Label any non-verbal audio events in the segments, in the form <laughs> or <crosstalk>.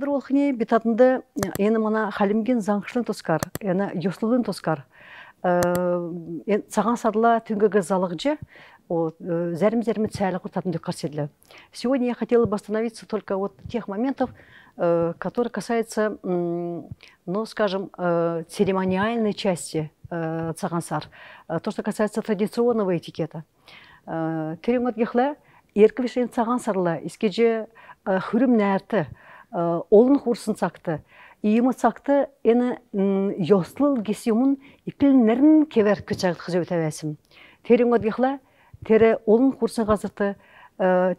Кемдір олхыне битатында ені мана халимген заңшылын тоскар, ені yoslulun тоскар. Саған сарла түнгігі залықжы, зәрім-зәрімі цәлі құртатын дөккарседлі. Сегодня я хотела бы остановиться только вот тех моментов, которые касаются, ну, скажем, церемониальной части цагансар. То, что касается традиционного этикета. Тереңот гехле, ерківішен цагансарла, искеже хүрім нәрті, олын хурсын сақты, иымы сақты, эні йослыл гесиумын икілнерін кевер күчағыт қызы өтәвәсім. Тереңот гехле, тере олын хурсын қазырты,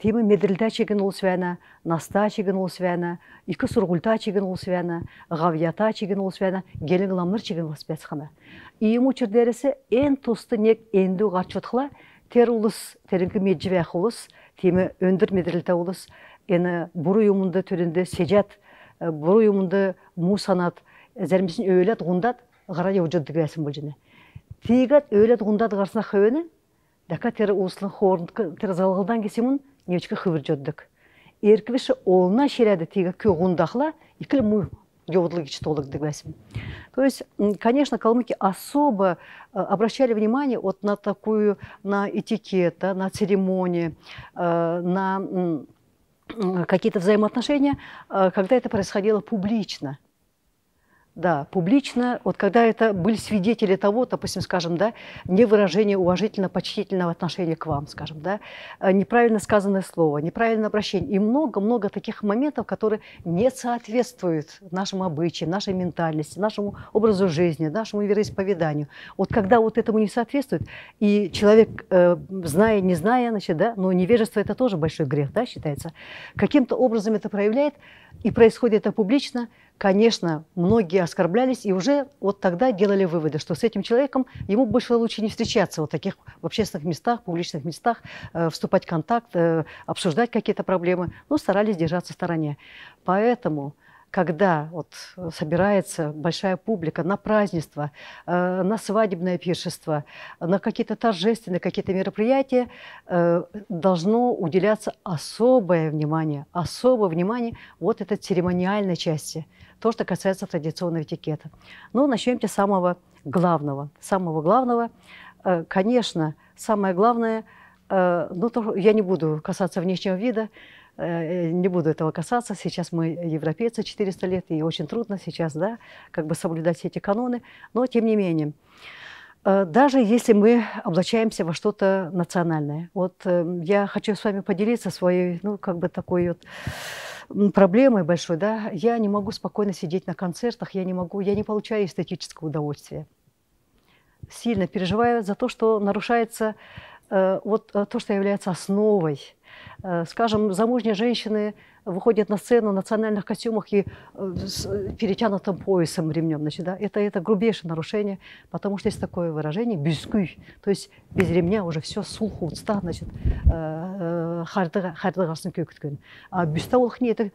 темі медрілда чеген ол свәні, наста чеген ол свәні, икі сұрғылта чеген ол свәні, ғавията чеген ол свәні, гелің ламныр чеген ол свәсіқана. Иым учырдересі ен тосты нек энду ғарчотқыла, тер улыс, терінгі меджівәқ улыс, темі өндір медрілда улыс, эне буру юмунда төрүндө сежат буру юмунда му санат зәрмесин өөлат гундат гара жожодду кебесин бул жене тигат өөлат гундат гарсына хөвөне дака тери услын хорн тери залгылдан кесимун нечке хыбыр жоддук эркибише олна шеряды тига кө гундахла икил му йодлы гичтолог дегасим. То есть, конечно, калмыки особо обращали внимание вот на такую, на этикета, на церемонии, на какие-то взаимоотношения, когда это происходило публично да, публично, вот когда это были свидетели того, допустим, скажем, да, не выражение уважительно-почтительного отношения к вам, скажем, да, а неправильно сказанное слово, неправильное обращение и много-много таких моментов, которые не соответствуют нашим обычаям, нашей ментальности, нашему образу жизни, нашему вероисповеданию. Вот когда вот этому не соответствует, и человек, э, зная, не зная, значит, да, но невежество это тоже большой грех, да, считается, каким-то образом это проявляет, и происходит это публично, конечно, многие оскорблялись и уже вот тогда делали выводы, что с этим человеком ему больше лучше не встречаться вот таких в общественных местах, публичных местах, э, вступать в контакт, э, обсуждать какие-то проблемы, но старались держаться в стороне. Поэтому когда вот собирается большая публика на празднество, э, на свадебное пиршество, на какие-то торжественные какие-то мероприятия, э, должно уделяться особое внимание, особое внимание вот этой церемониальной части, то, что касается традиционного этикета. Ну, начнем с самого главного. Самого главного, э, конечно, самое главное, ну, то, я не буду касаться внешнего вида, Э, не буду этого касаться. Сейчас мы европейцы 400 лет, и очень трудно сейчас, да, как бы соблюдать все эти каноны. Но тем не менее, э, даже если мы облачаемся во что-то национальное. Вот э, я хочу с вами поделиться своей, ну, как бы такой вот проблемой большой, да, я не могу спокойно сидеть на концертах, я не могу, я не получаю эстетического удовольствия. Сильно переживаю за то, что нарушается вот то, что является основой Э, скажем, замужние женщины выходят на сцену в национальных костюмах и э, с перетянутым поясом ремнем. Значит, да, это, это грубейшее нарушение, потому что есть такое выражение «бюскуй», то есть без ремня уже все сулху значит, э, харды гарсын көкіткен. А бюста ол это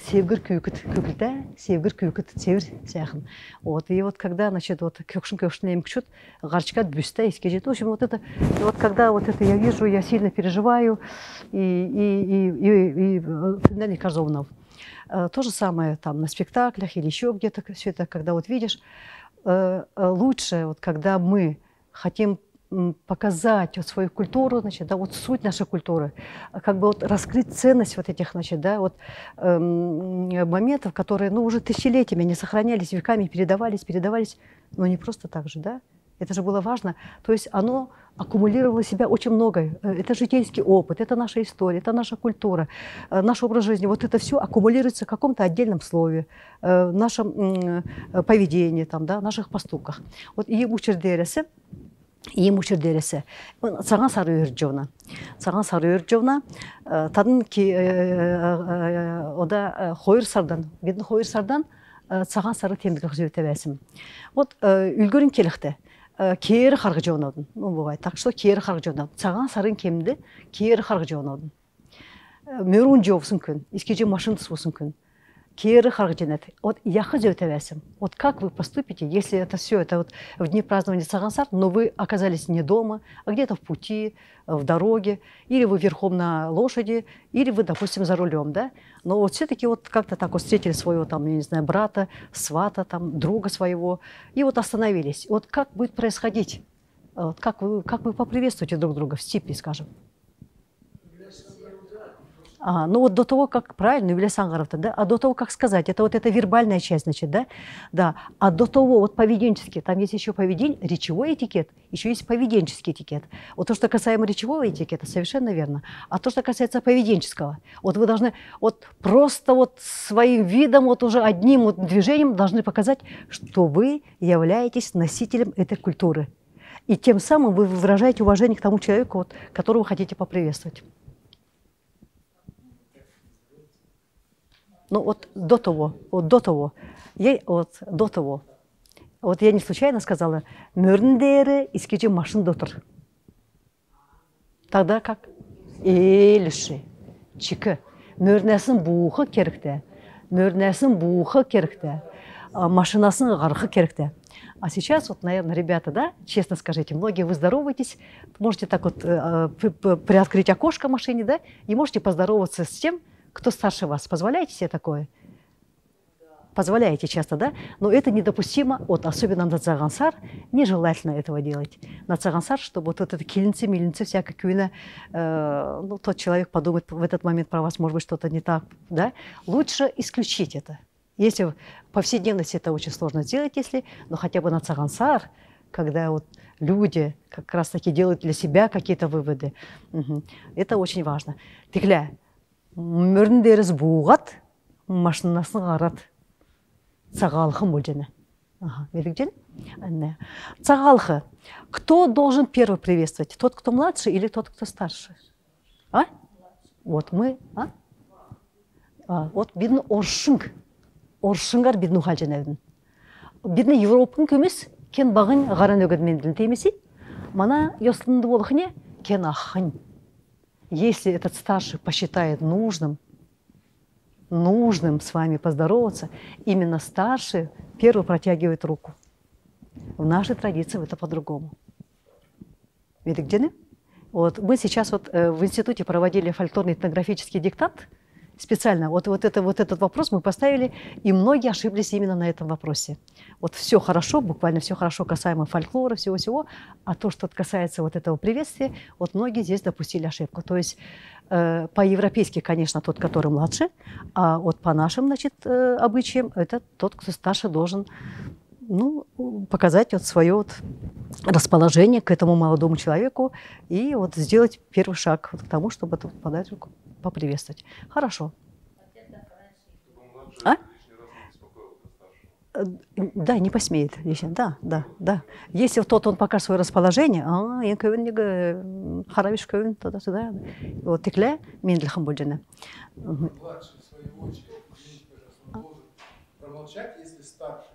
севгір күйкіт көкілтә севгір күйкіт севір сяхын вот и вот когда значит вот көкшин көкшин емкчут гарчка бюста искежет в общем вот это вот когда вот это я вижу я сильно переживаю и и и и, и не Казовнов э, то же самое там на спектаклях или еще где-то все это когда вот видишь э, э, лучше вот когда мы хотим показать вот свою культуру, значит, да, вот суть нашей культуры, как бы вот раскрыть ценность вот этих, значит, да, вот эм, моментов, которые, ну, уже тысячелетиями не сохранялись, веками передавались, передавались, но не просто так же, да, это же было важно. То есть оно аккумулировало в себя очень много. Это житейский опыт, это наша история, это наша культура, э, наш образ жизни. Вот это все аккумулируется в каком-то отдельном слове, э, в нашем поведении, там, да, наших поступках. Вот и учредересі, ийм үшір дересі саған сары өрджевна саған сары өрджевна тадын ки ода хойыр сардан бедін хойыр сардан саған сары темдігі қызөте бәсім вот үлгөрін келіқті кері қарғы жонаудын ну бывает так что кері қарғы жонаудын саған сарын кемді кері қарғы жонаудын мөрун жовсын күн ескеже машинасы болсын күн кері харгдженет. Вот я хозю өтәвәсім. Вот как вы поступите, если это все, это вот в дни празднования Цагансар, но вы оказались не дома, а где-то в пути, в дороге, или вы верхом на лошади, или вы, допустим, за рулем, да? Но вот все-таки вот как-то так вот встретили своего там, я не знаю, брата, свата, там, друга своего, и вот остановились. Вот как будет происходить? Вот как вы, как вы поприветствуете друг друга в степи, скажем? А, ну вот до того, как правильно, Юлия Сангаровна, да, а до того, как сказать, это вот эта вербальная часть, значит, да, да, а до того, вот поведенческий, там есть еще поведение, речевой этикет, еще есть поведенческий этикет. Вот то, что касаемо речевого этикета, совершенно верно. А то, что касается поведенческого, вот вы должны вот просто вот своим видом, вот уже одним вот движением должны показать, что вы являетесь носителем этой культуры. И тем самым вы выражаете уважение к тому человеку, вот, которого вы хотите поприветствовать. Ну вот до того, вот до того, я, вот до того, вот я не случайно сказала, мөріндері искече машин дотыр. Тогда как? Еліші, чикі, мөрнәсін буғы керекті, мөрнәсін буғы керекті, машинасын ғарқы керекті. А сейчас, вот, наверное, ребята, да, честно скажите, многие вы здороваетесь, можете так вот э, приоткрыть окошко машине, да, и можете поздороваться с тем, кто старше вас, позволяете себе такое? Позволяете часто, да? Но это недопустимо, вот, особенно на цагансар, нежелательно этого делать. На цагансар, чтобы вот это килинцы, милинцы, всякое кюна, э, ну, тот человек подумает в этот момент про вас, может быть, что-то не так, да? Лучше исключить это. Если в повседневности это очень сложно сделать, если, но хотя бы на цагансар, когда вот люди как раз таки делают для себя какие-то выводы. Угу. Это очень важно. Тегля, мөріндеріз буғат, машинасын қарат. Цагалхы мульджені. Ага, видите? Цагалхы. Кто должен первый приветствовать? Тот, кто младше или тот, кто старше? А? Вот мы, а? вот бидін оршынг. Оршыңгар бидін ухалжанайдын. Бидін Европын көмес, кен бағын ғаран өгедменділін темесі. Мана йослынды болықыне кен ахын. Если этот старший посчитает нужным, нужным с вами поздороваться, именно старший первый протягивает руку. В нашей традиции это по-другому. Видите, Вот мы сейчас вот э, в институте проводили фольклорный этнографический диктант – специально вот, вот, это, вот этот вопрос мы поставили, и многие ошиблись именно на этом вопросе. Вот все хорошо, буквально все хорошо касаемо фольклора, всего-всего, а то, что касается вот этого приветствия, вот многие здесь допустили ошибку. То есть э, по-европейски, конечно, тот, который младше, а вот по нашим, значит, э, обычаям, это тот, кто старше должен ну, показать вот свое вот расположение к этому молодому человеку и вот сделать первый шаг вот к тому, чтобы подать руку, поприветствовать. Хорошо. А? Да, не посмеет. Да, да, да. Если тот он покажет свое расположение, а, я көвен харавиш көвен туда-сюда. Вот текле мендлихам бульджина. Младший, в свою очередь, промолчать, если старше.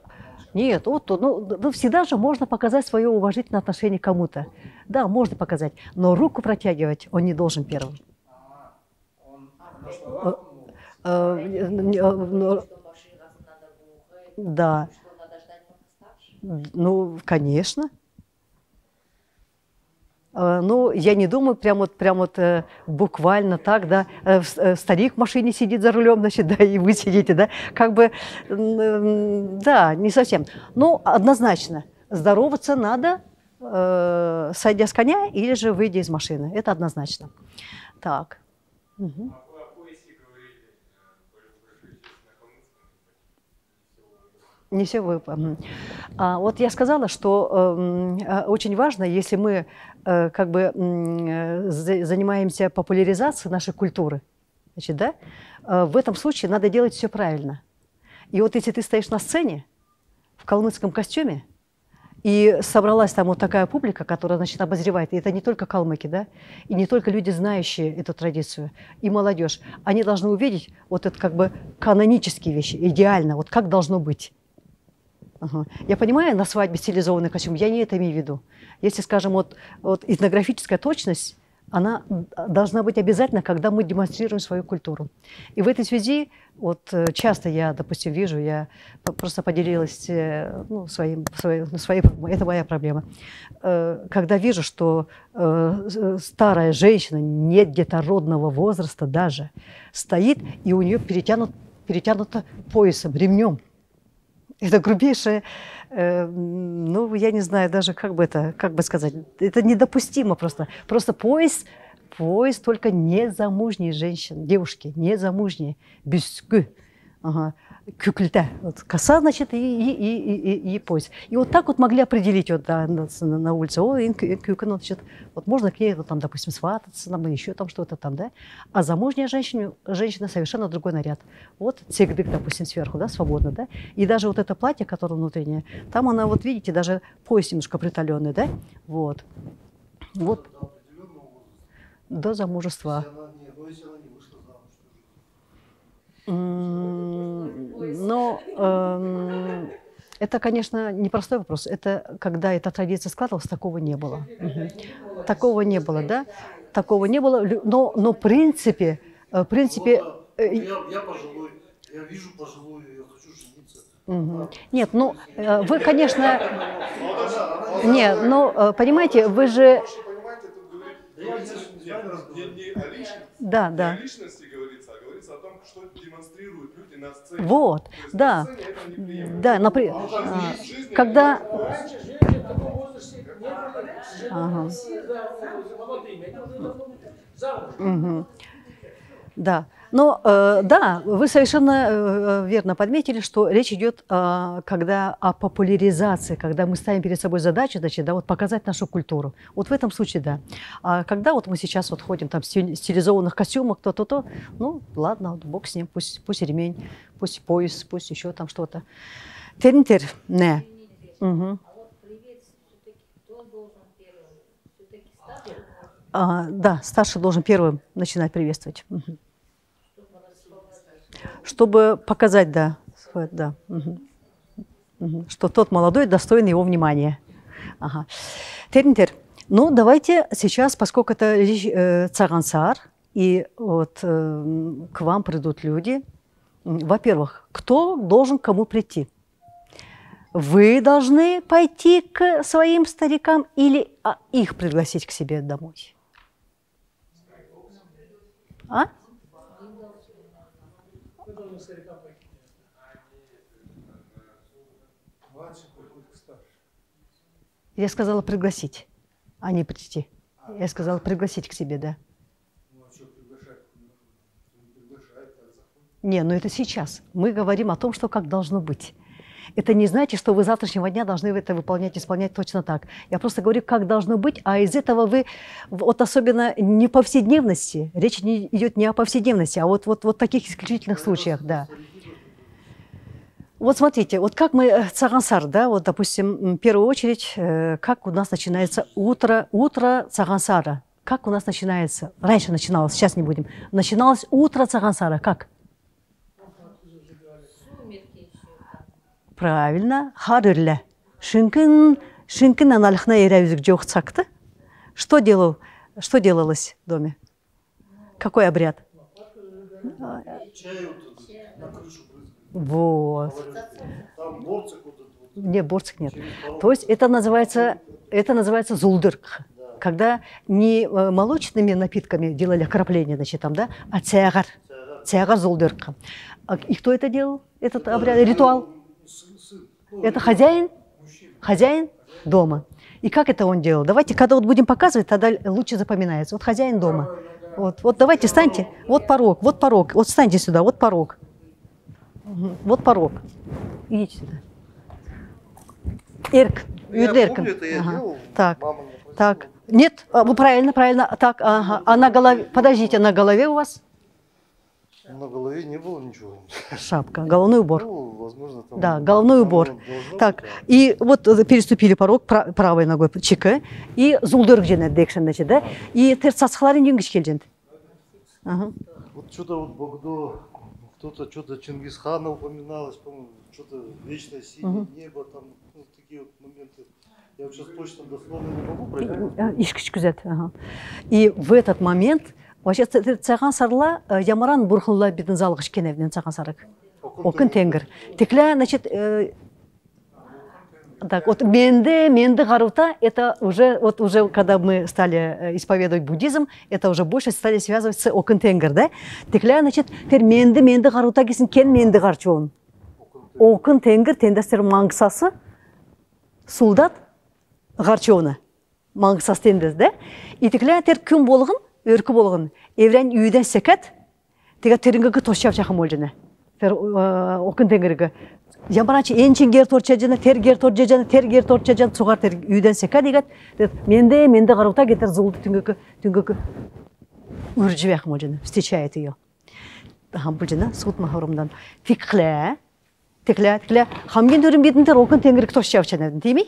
Нет, вот, ну, ну, всегда же можно показать свое уважительное отношение к кому-то. Да, можно показать, но руку протягивать он не должен первым. Да. Ну, конечно. Э, ну, я не думаю, прям вот, прям вот э, буквально так, да, э, старик в машине сидит за рулем, значит, <laughs> да, и вы сидите, да, как бы, да, не совсем. Ну, однозначно, здороваться надо, э, сойдя с коня или же выйдя из машины, это однозначно. Так. Угу. Не все вы. А, вот я сказала, что эм, э, очень важно, если мы э, как бы э, занимаемся популяризацией нашей культуры, значит, да, э, в этом случае надо делать все правильно. И вот если ты стоишь на сцене в калмыцком костюме, и собралась там вот такая публика, которая, значит, обозревает. И это не только калмыки, да, и не только люди, знающие эту традицию, и молодежь. Они должны увидеть вот это как бы канонические вещи, идеально, вот как должно быть. Ага. Я понимаю, на свадьбе стилизованный костюм, я не это имею в виду. Если, скажем, вот, вот этнографическая точность она должна быть обязательно, когда мы демонстрируем свою культуру. И в этой связи, вот э, часто я, допустим, вижу, я просто поделилась э, ну, своим, своей, ну, своей, это моя проблема, э, когда вижу, что старая женщина, нет детородного возраста даже, стоит, и у нее перетянут, перетянуто поясом, ремнем. Это грубейшее Э, ну, я не знаю даже, как бы это, как бы сказать, это недопустимо просто. Просто поезд, поезд только незамужние женщины, девушки, незамужние, без ага, кюкльте. Вот коса, значит, и, и, и, и, и пояс. И вот так вот могли определить вот, да, на, на улице, о, кюка, ну, значит, вот можно к ней, вот, там, допустим, свататься, там, еще там что-то там, да. А замужняя женщина, женщина совершенно другой наряд. Вот цигдык, допустим, сверху, да, свободно, да. И даже вот это платье, которое внутреннее, там она, вот видите, даже пояс немножко приталенный, да, вот. Вот. До замужества. Но э, это, конечно, непростой вопрос. Это когда эта традиция складывалась, такого не было. Угу. Такого не было, да? Такого не было. Но, но в принципе, э, в принципе... Э, я, я пожилой, я вижу пожилую, я хочу жениться. Угу. Нет, ну, э, вы, конечно... Нет, ну, понимаете, вы же... Да, да. Говорится, а о том, что демонстрируют люди на сцене. Вот, да, да, например, а, когда... Ага. Угу. Да. Но э, да, вы совершенно э, верно подметили, что речь идет, э, когда о популяризации, когда мы ставим перед собой задачу, значит, да, вот показать нашу культуру. Вот в этом случае, да. А когда вот мы сейчас вот ходим там в стилизованных костюмах, то-то-то, ну, ладно, вот бог с ним, пусть, пусть ремень, пусть пояс, пусть еще там что-то. Тернтер, не. Угу. А, да, старший должен первым начинать приветствовать. Угу чтобы показать, да, да угу. Что тот молодой достоин его внимания. Ага. Тернтер, ну давайте сейчас, поскольку это э, Цагансар, и вот э, к вам придут люди, во-первых, кто должен кому прийти? Вы должны пойти к своим старикам или а, их пригласить к себе домой? А? Я сказала пригласить, а не прийти. Я сказала пригласить к себе, да. Не, ну это сейчас. Мы говорим о том, что как должно быть. Это не значит, что вы завтрашнего дня должны это выполнять, исполнять точно так. Я просто говорю, как должно быть, а из этого вы, вот особенно не повседневности, речь не идет не о повседневности, а вот, вот, вот таких исключительных случаях, да. Вот смотрите, вот как мы, э, цагансар, да, вот, допустим, в первую очередь, э, как у нас начинается утро, утро цагансара. Как у нас начинается? Раньше начиналось, сейчас не будем. Начиналось утро цагансара. Как? Правильно. Харырле. Шинкин, шинкин аналихна еревзик жоқ цакты. Что делал, что делалось в доме? Какой обряд? Вот. Нет, борцик нет. То есть это называется, это называется зулдырк. Когда не э, молочными напитками делали окропление, значит, там, да, а цегар. Цегар зулдырк. А, и кто это делал, этот обряд, ритуал? Это хозяин? Хозяин дома. И как это он делал? Давайте, когда вот будем показывать, тогда лучше запоминается. Вот хозяин дома. Вот, вот давайте, станьте. Вот порог, вот порог. Вот встаньте сюда, вот порог. Вот порог. Идите сюда. Эрк. Я ага. Так, так. Нет, а, вы правильно, правильно. Так, ага. А на голове, подождите, на голове у вас На голове не было ничего. шапка, головной убор. Ну, возможно, там... Да, головной там убор. Так, и вот э, переступили порог пра- правой ногой чеки, и зулдырк жена декшен, значит, да? И терцацхларын юнгиш келжент. Ага. Вот что-то вот Богдо, кто-то что-то Чингисхана упоминалось, по-моему, что-то вечное синее Мгм. небо, там ну, такие вот моменты. Я сейчас точно дословно не могу проверить. Э, ишкіч күзет ага. и в этот момент вообще цаган сарла э, ямаран бурхунла бидин залгыч кеневден цаган сарык. Окын тенгір текле значит э, так вот менде менде гарута это уже вот уже когда мы стали э, исповедовать буддизм это уже больше стали связывать с окын тенгір да? Текле значит тер менде менде гарута кесін кен менде гарчуон окын тенгір тендестер маңғысасы солдат гарчуоны маңғысас тендес да? Итикле тер күн болгын өркі болғын. Еврен үйден секет тега тереңгі тосчап жақын бол жана тер окын теңгерге жамбаранчы энчин гер торча жана тер гер торча жана тер гер торча жана сугар тер үйден сека дегет. Менде менде караута кетер зулду түнгөкү түнгөкү үржи бияк мол жана встречает ее бұл жана суд махрумдан фикхле текле текле хамген дөрүм бетиндер окын теңгерге тосчап жана дейми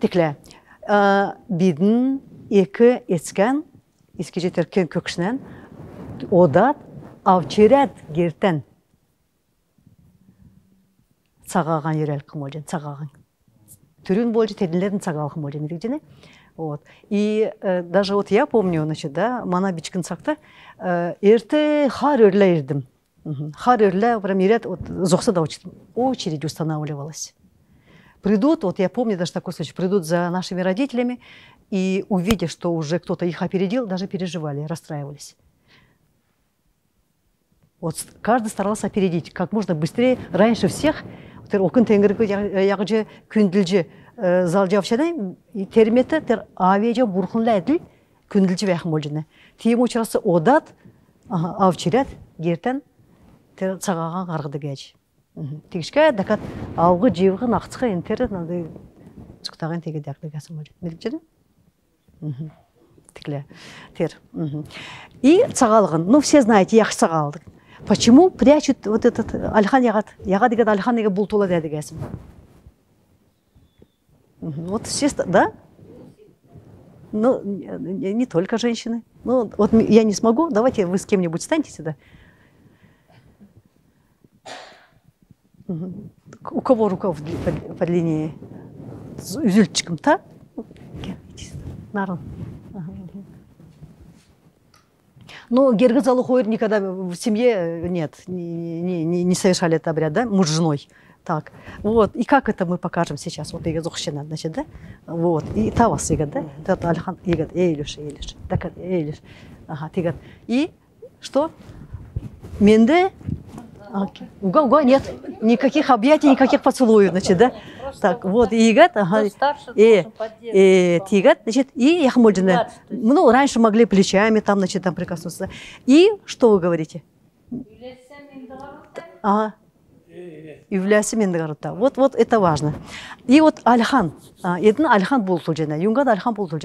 текле бидин екі ецкен, еске жетер кен көкшінен, одат авчерет гертен цагаган ерел кымолжен, цагаган. Түрін болжы теділерін цагал кымолжен, ерегжене. Вот. И э, даже вот я помню, значит, да, мана бичкин сакта, э, эрте хар өрле. Мгм. Хар өрле, прям ирет, вот, зохса да очередь устанавливалась придут, вот я помню даже такой случай, придут за нашими родителями и увидя, что уже кто-то их опередил, даже переживали, расстраивались. Вот каждый старался опередить как можно быстрее, раньше всех. Окын тенгіргі э, күнділжі э, тер күнділжі ол гертен тер сағаға қарғыды кәж. Тегішке ауғы жевғын ақтықы ентері чықтаған тегі дәқті кәсім. Мелікчені? Тикле. Тер. Мгм. И цагалығын, ну все знаете, яқшы цагалдық. Почему прячут вот этот Альхан Ягат? Яга деген Альхан деген бұл тола дәді гәсім. Мгм. Вот все, ста- да? Ну, не, не только женщины. Ну, вот м- я не смогу, давайте вы с кем-нибудь станьте сюда. Мгм. У кого рука в- под- подлиннее? С Зюльчиком, так? Народ. Ага. Но Гергазалу Хойр никогда в семье нет, не, не, не, совершали этот обряд, да, муж с женой. Так, вот, и как это мы покажем сейчас, вот Ига Зухщина, значит, да, вот, и Тавас Ига, да, это Альхан Ига, Эйлюш, Эйлюш, так, Эйлюш, ага, Тигат, и что? Менде, Окей. Уга, уга, нет, никаких объятий, никаких поцелуев, значит, да, так, вот, и Игат, ага, поддерживать. э, Тигат, значит, и Яхмольдина. Ну, раньше могли плечами там, значит, там прикоснуться. И что вы говорите? Ага. Ювлясы Мендегарута. Вот, вот это важно. И вот Альхан. а, Един Альхан был тут жена. Юнгад Альхан был тут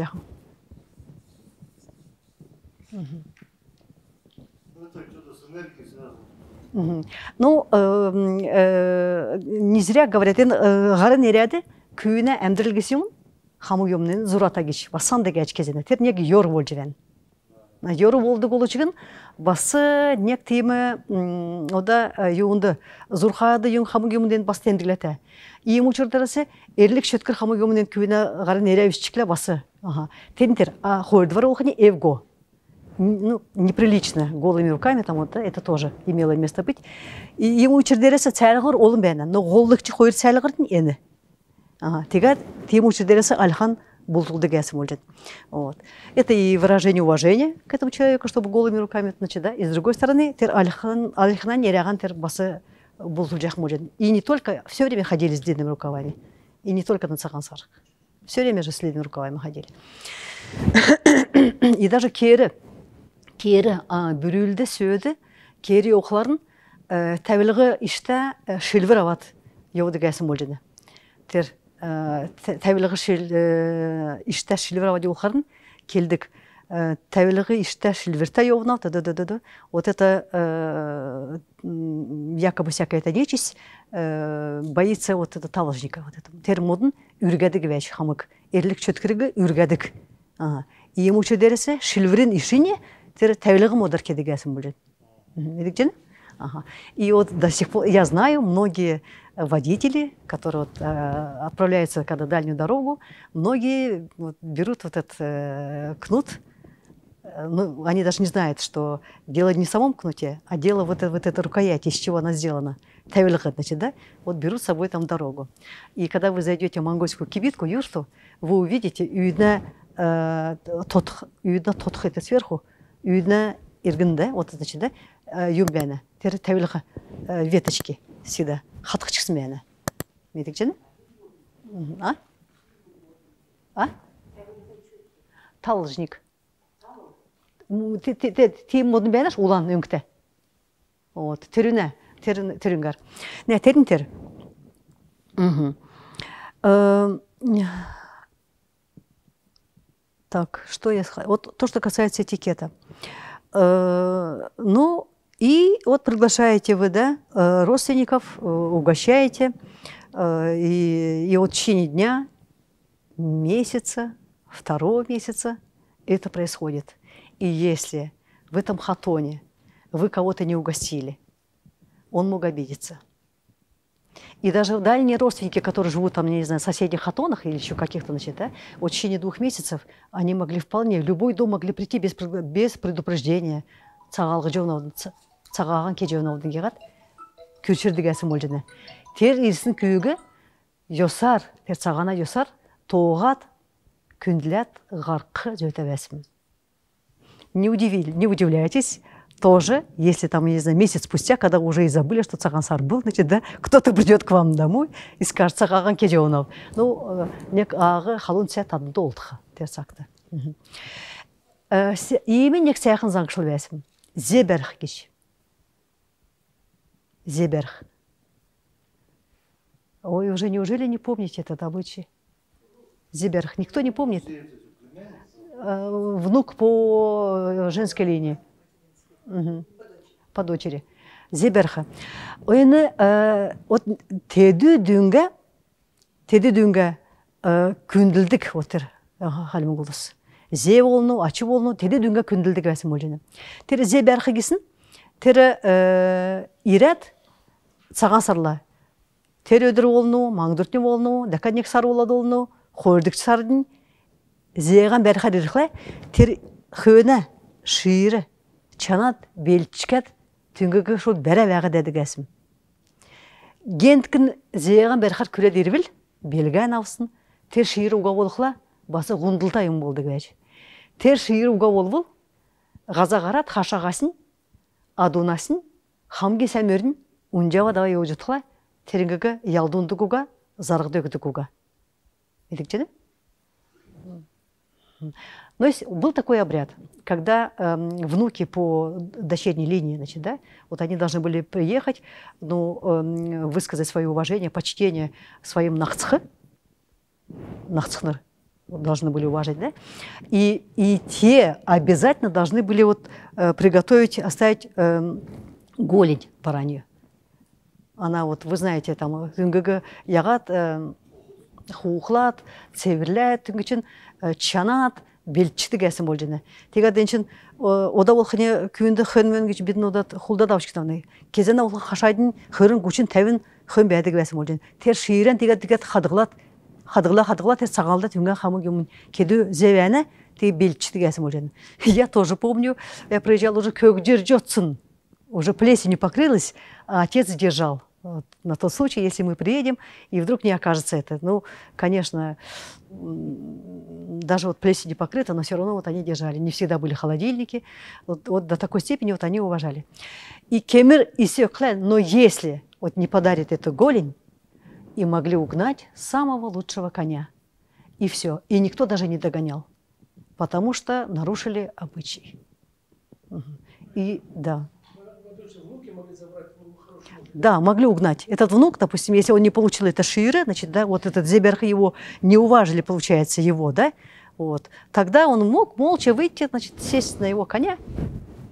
Ну, э, э, не зря говорят, э, гарын еряді, күйіне әмдірілгісін, хамуемнен зұрата кеш, басан да кәч кезіне, тер неге ер бол жевен. Ер болды қолы жігін, басы нек теймі, ода еуінді, зұрхады ең хамуемнен бас тенділеті. Ең ұчырдарысы, ерлік шөткір хамуемнен күйіне ғарын ерәвіс чіклі басы. Тентер, қойдывар оқыны евго ну, неприлично голыми руками там вот, да, это тоже имело место быть. И ему учредересе цайлгыр олым бәнен, но голлыкчы хойыр цайлгырдын эни. Ага, тегат тем учредересе Альхан бултулды гәсім олжет. Вот. Это и выражение уважения к этому человеку, чтобы голыми руками, значит, да, и с другой стороны, тер Альхан, Альхана неряган тер басы бултулжах может. И не только, все время ходили с длинными рукавами. И не только на Цахансар. Все время же с длинными рукавами ходили. <coughs> И даже кері, кері бүрілді сөді кері оқыларын э, э, э, ә, тәбілгі ішті шілвір ават еуді кәсім ол жеді тер тәбілгі іште шілвір ават оқыларын келдік. Тәбілгі ішті шілвірті еуына вот это якобы всякая эта нечисть боится вот это таложника вот это. Тер модын үргәдік вәч хамык. Ерлік чөткірігі үргәдік. Емучі дәрісі шілвірін ішіне тәвлигы модар кеди гәсем будет. Видите? Ага. И вот до сих пор, я знаю, многие водители, которые вот, э, отправляются когда дальнюю дорогу, многие вот, берут вот этот э, кнут, э, ну, они даже не знают, что дело не в самом кнуте, а дело вот, э- вот этой рукояти, из чего она сделана. Тәуелхат, значит, да? Вот берут с собой там дорогу. И когда вы зайдете в монгольскую кибитку, юрту, вы увидите үйіне э, тотх, үйіне тотх это сверху, үйіне иргінде вот ішінде да юбляна тері тәуелхі веточки всегда хатқы шықсын мені не текчен а? А? Талжник. Тем модын бәні улан өңкіте вот түріне түрінгар не терін тер. Так, что я... Вот то, что касается этикета. Э, Ну, и вот приглашаете вы, да, э, родственников, э, угощаете, и, и вот в течение дня, месяца, второго месяца это происходит. И если в этом хатоне вы кого-то не угостили, он мог обидеться. И даже дальние родственники, которые живут там, не знаю, в соседних хатонах или еще каких-то, значит, да, вот в течение двух месяцев они могли вполне, в любой дом могли прийти без, без предупреждения. Цагалғы жаунаудың, ца- цагаған ке жаунаудың кеғат, күршірді кәсім өлжіне. Тер ирсін күйігі, йосар, тер цагана йосар, тоғат, күндлят, ғарқы жөте бәсім. Не, удивили, не удивляйтесь, тоже, если там, я не знаю, месяц спустя, когда уже и забыли, что Цагансар был, значит, да, <laughs> кто-то придет к вам домой и скажет, Цагаган кежеунов. Ну, э, нек ағы халун ады долдха, терсакты. Имен нек сәяхын заңшыл бәсім. Зеберх кеш. Зеберх. Ой, уже неужели не помните этот обычай? Зеберх. Никто не помнит? Э, Внук по э, женской линии. по дочери. Зеберха. Ойны э, от теду дүңгө теду дүңгө э, күнділдік отыр. Халим голос зе олыну, ачы олыну, теду дүңгө күндүлдүк басым болжене тере зеберха кесін, тері э, ират саған сарла тер өдір олыну, маңдүртне болну дакадник сары болады болну хордик сардын зеған бәрхадирхле тер хөне шиыры, чанат, белчкет, түнгігі шул бәрі вәғы дәді кәсім. Генткін зеған бәрхат күре дербіл, белген аусын, тер шиыры уға болықла, басы ғұндылтайым болды кәж. Тер шиыры уға бол бұл, ғазағарат хашағасын, адунасын, хамге сәмерін, унжава давай куга, зарғды өкді куга. Едік жені? Есть, был такой обряд, когда эм, внуки по дочерней линии, значит, да, вот они должны были приехать, ну, эм, высказать свое уважение, почтение своим нахцхы, нахцхнер должны были уважать, да, и, и те обязательно должны были вот э, приготовить, оставить эм, голень баранью. Она вот, вы знаете, там, үнгігі яғат, э, хуухлат, северләт, түнгічін, чанат, белчті кәсім бол жіне. Тега деншін, ода ол хіне күйінді хэн мөн кіч бетін ода хулда дауш кітавны. Кезен ол хашайдың хырын күшін тәвін хэн бәді кәсім бол жіне. Тер шиирен тега тегет хадығлат, хадығла хадығла тер сағалда түнген хамы кемін кеду зәвәні те белчті кәсім бол жіне. <laughs> Я тоже помню, я приезжал уже көгдер жотсын, уже плесенью покрылась, а отец держал. Вот, на тот случай, если мы приедем, и вдруг не окажется это. Ну, конечно, даже вот плесень не покрыта, но все равно вот они держали. Не всегда были холодильники. Вот, вот до такой степени вот они уважали. И кемер и сёклен, но если вот не подарит эту голень, и могли угнать самого лучшего коня. И все. И никто даже не догонял, потому что нарушили обычай. И да. Да, могли угнать. Этот внук, допустим, если он не получил это шире, значит, да, вот этот зеберх его не уважили, получается, его, да, вот, тогда он мог молча выйти, значит, сесть на его коня,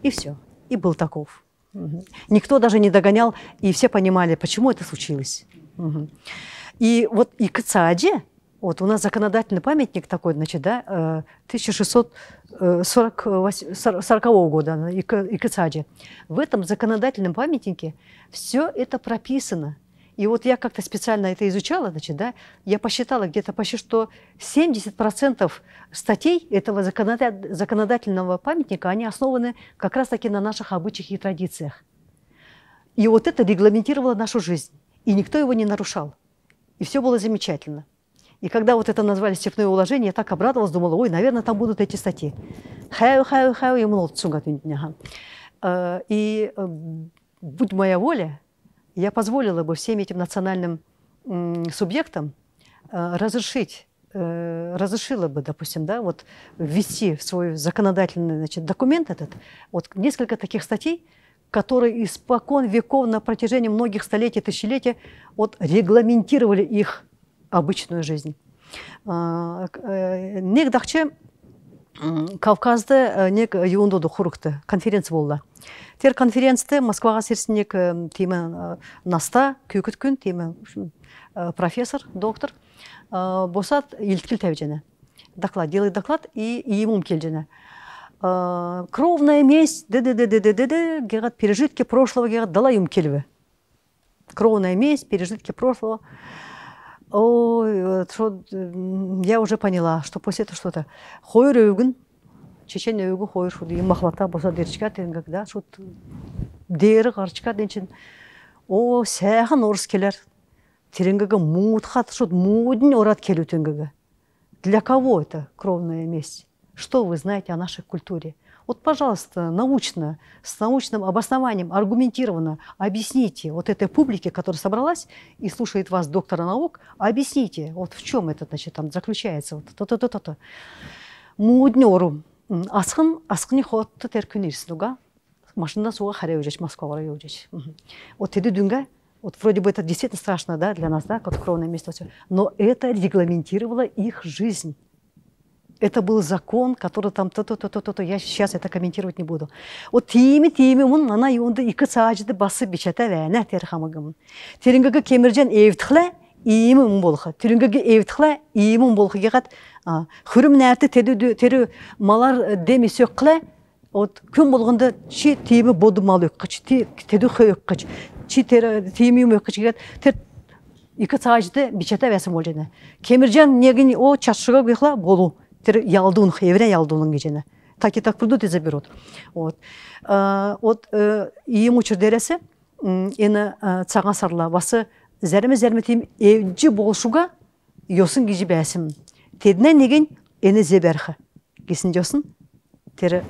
и все. И был таков. Мгм. Никто даже не догонял, и все понимали, почему это случилось. Мгм. И вот и к Цааде, вот у нас законодательный памятник такой, значит, да, э, 1640 года, и к, и к Цааде. В этом законодательном памятнике все это прописано. И вот я как-то специально это изучала, значит, да, я посчитала где-то почти что 70% статей этого законодательного памятника, они основаны как раз-таки на наших обычаях и традициях. И вот это регламентировало нашу жизнь. И никто его не нарушал. И все было замечательно. И когда вот это назвали «Степное уложение», я так обрадовалась, думала, ой, наверное, там будут эти статьи. Хаю, хаю, хаю, и много э, И э, будь моя воля, я позволила бы всем этим национальным субъектам э, разрешить разрешила бы, допустим, да, вот ввести в свой законодательный значит, документ этот вот несколько таких статей, которые испокон веков на протяжении многих столетий, тысячелетий вот, регламентировали их обычную жизнь. Э, Негдакче кавказды э, нек юундоду хурукты конференция болды. тер конференцте Москваға сирсинек э, тема наста күйкіт күн профессор доктор босат илткил тәбежене доклад Делай доклад и иимум келжене кровная месть де де де де де де, герат пережитки прошлого герат дала юм келве кровная месть пережитки прошлого. Ой, что, я уже поняла, что после этого что-то. Хойр өгін, чечен өгін хойр шуды, махлата болса дерчка тен когда шут дері қарчка денчен. О, сәхан орыс келер. Теренгеге муд хат, шут мудин орат келу тенгеге. Для кого это кровная месть? Что вы знаете о нашей культуре? Вот, пожалуйста, научно, с научным обоснованием, аргументированно объясните вот этой публике, которая собралась и слушает вас, доктора наук, объясните, вот в чем это, значит, там заключается. Вот, то-то-то-то. Муднеру. Асхын, асхын хотты теркін ирсінуга. Машина суға харе өжеш, Москваға өжеш. Вот это дүнга, вот вроде бы это действительно страшно, да, для нас, да, как кровное место, но это регламентировало их жизнь это был закон, который там то-то-то-то-то, я сейчас это комментировать не буду. Вот тими тими мун мана юнды икі сажды басы бичата вәне терхамыгым. Терингігі кеміржен евтіхле имім болқы. Терингігі евтіхле имім болқы гегат. Хүрім нәрті тері малар э, деми сөкқіле, вот күн болғанда чи тими боду кач ти теді хө кач чи тими үм кач гегат. Икі сажды бичата вәсім ол жені. Кеміржен негін о чашшыға болу тер ялдун еврей ялдунун кечене таки так придут и заберут вот вот иим учур дересе эне цаган сарла басы зәреме зәреме тим эвжи болшуга йосын кижи бәсим тедне неген эне зеберхе кисин жосын тере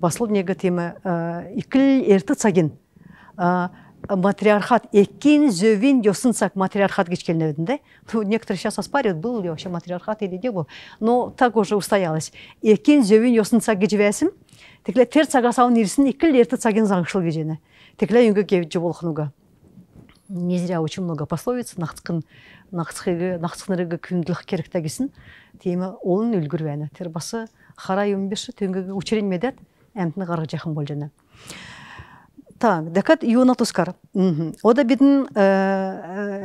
басыл неге теме икил эрти цагин матриархат эккин зөвин жосынсақ матриархат кичкенлеринде ну некоторые сейчас оспаривают был ли вообще матриархат или не был. Но так уже устоялось. Эккин зөвин йосынсак кичибесим текле тер цагасаун ирсин иккил эрте цагин заңшыл кичени текле үнгө кебичи болохнуга не зря очень много пословиц. Нахцкын нахцхыгы нахцхнырыгы күндүлүк керек дагисин теми олун үлгүрбени тербасы харайым үмбеши түнгүгү учренмедет эмтини карга жакын болжана Так, декат юна тускар. Ода бидин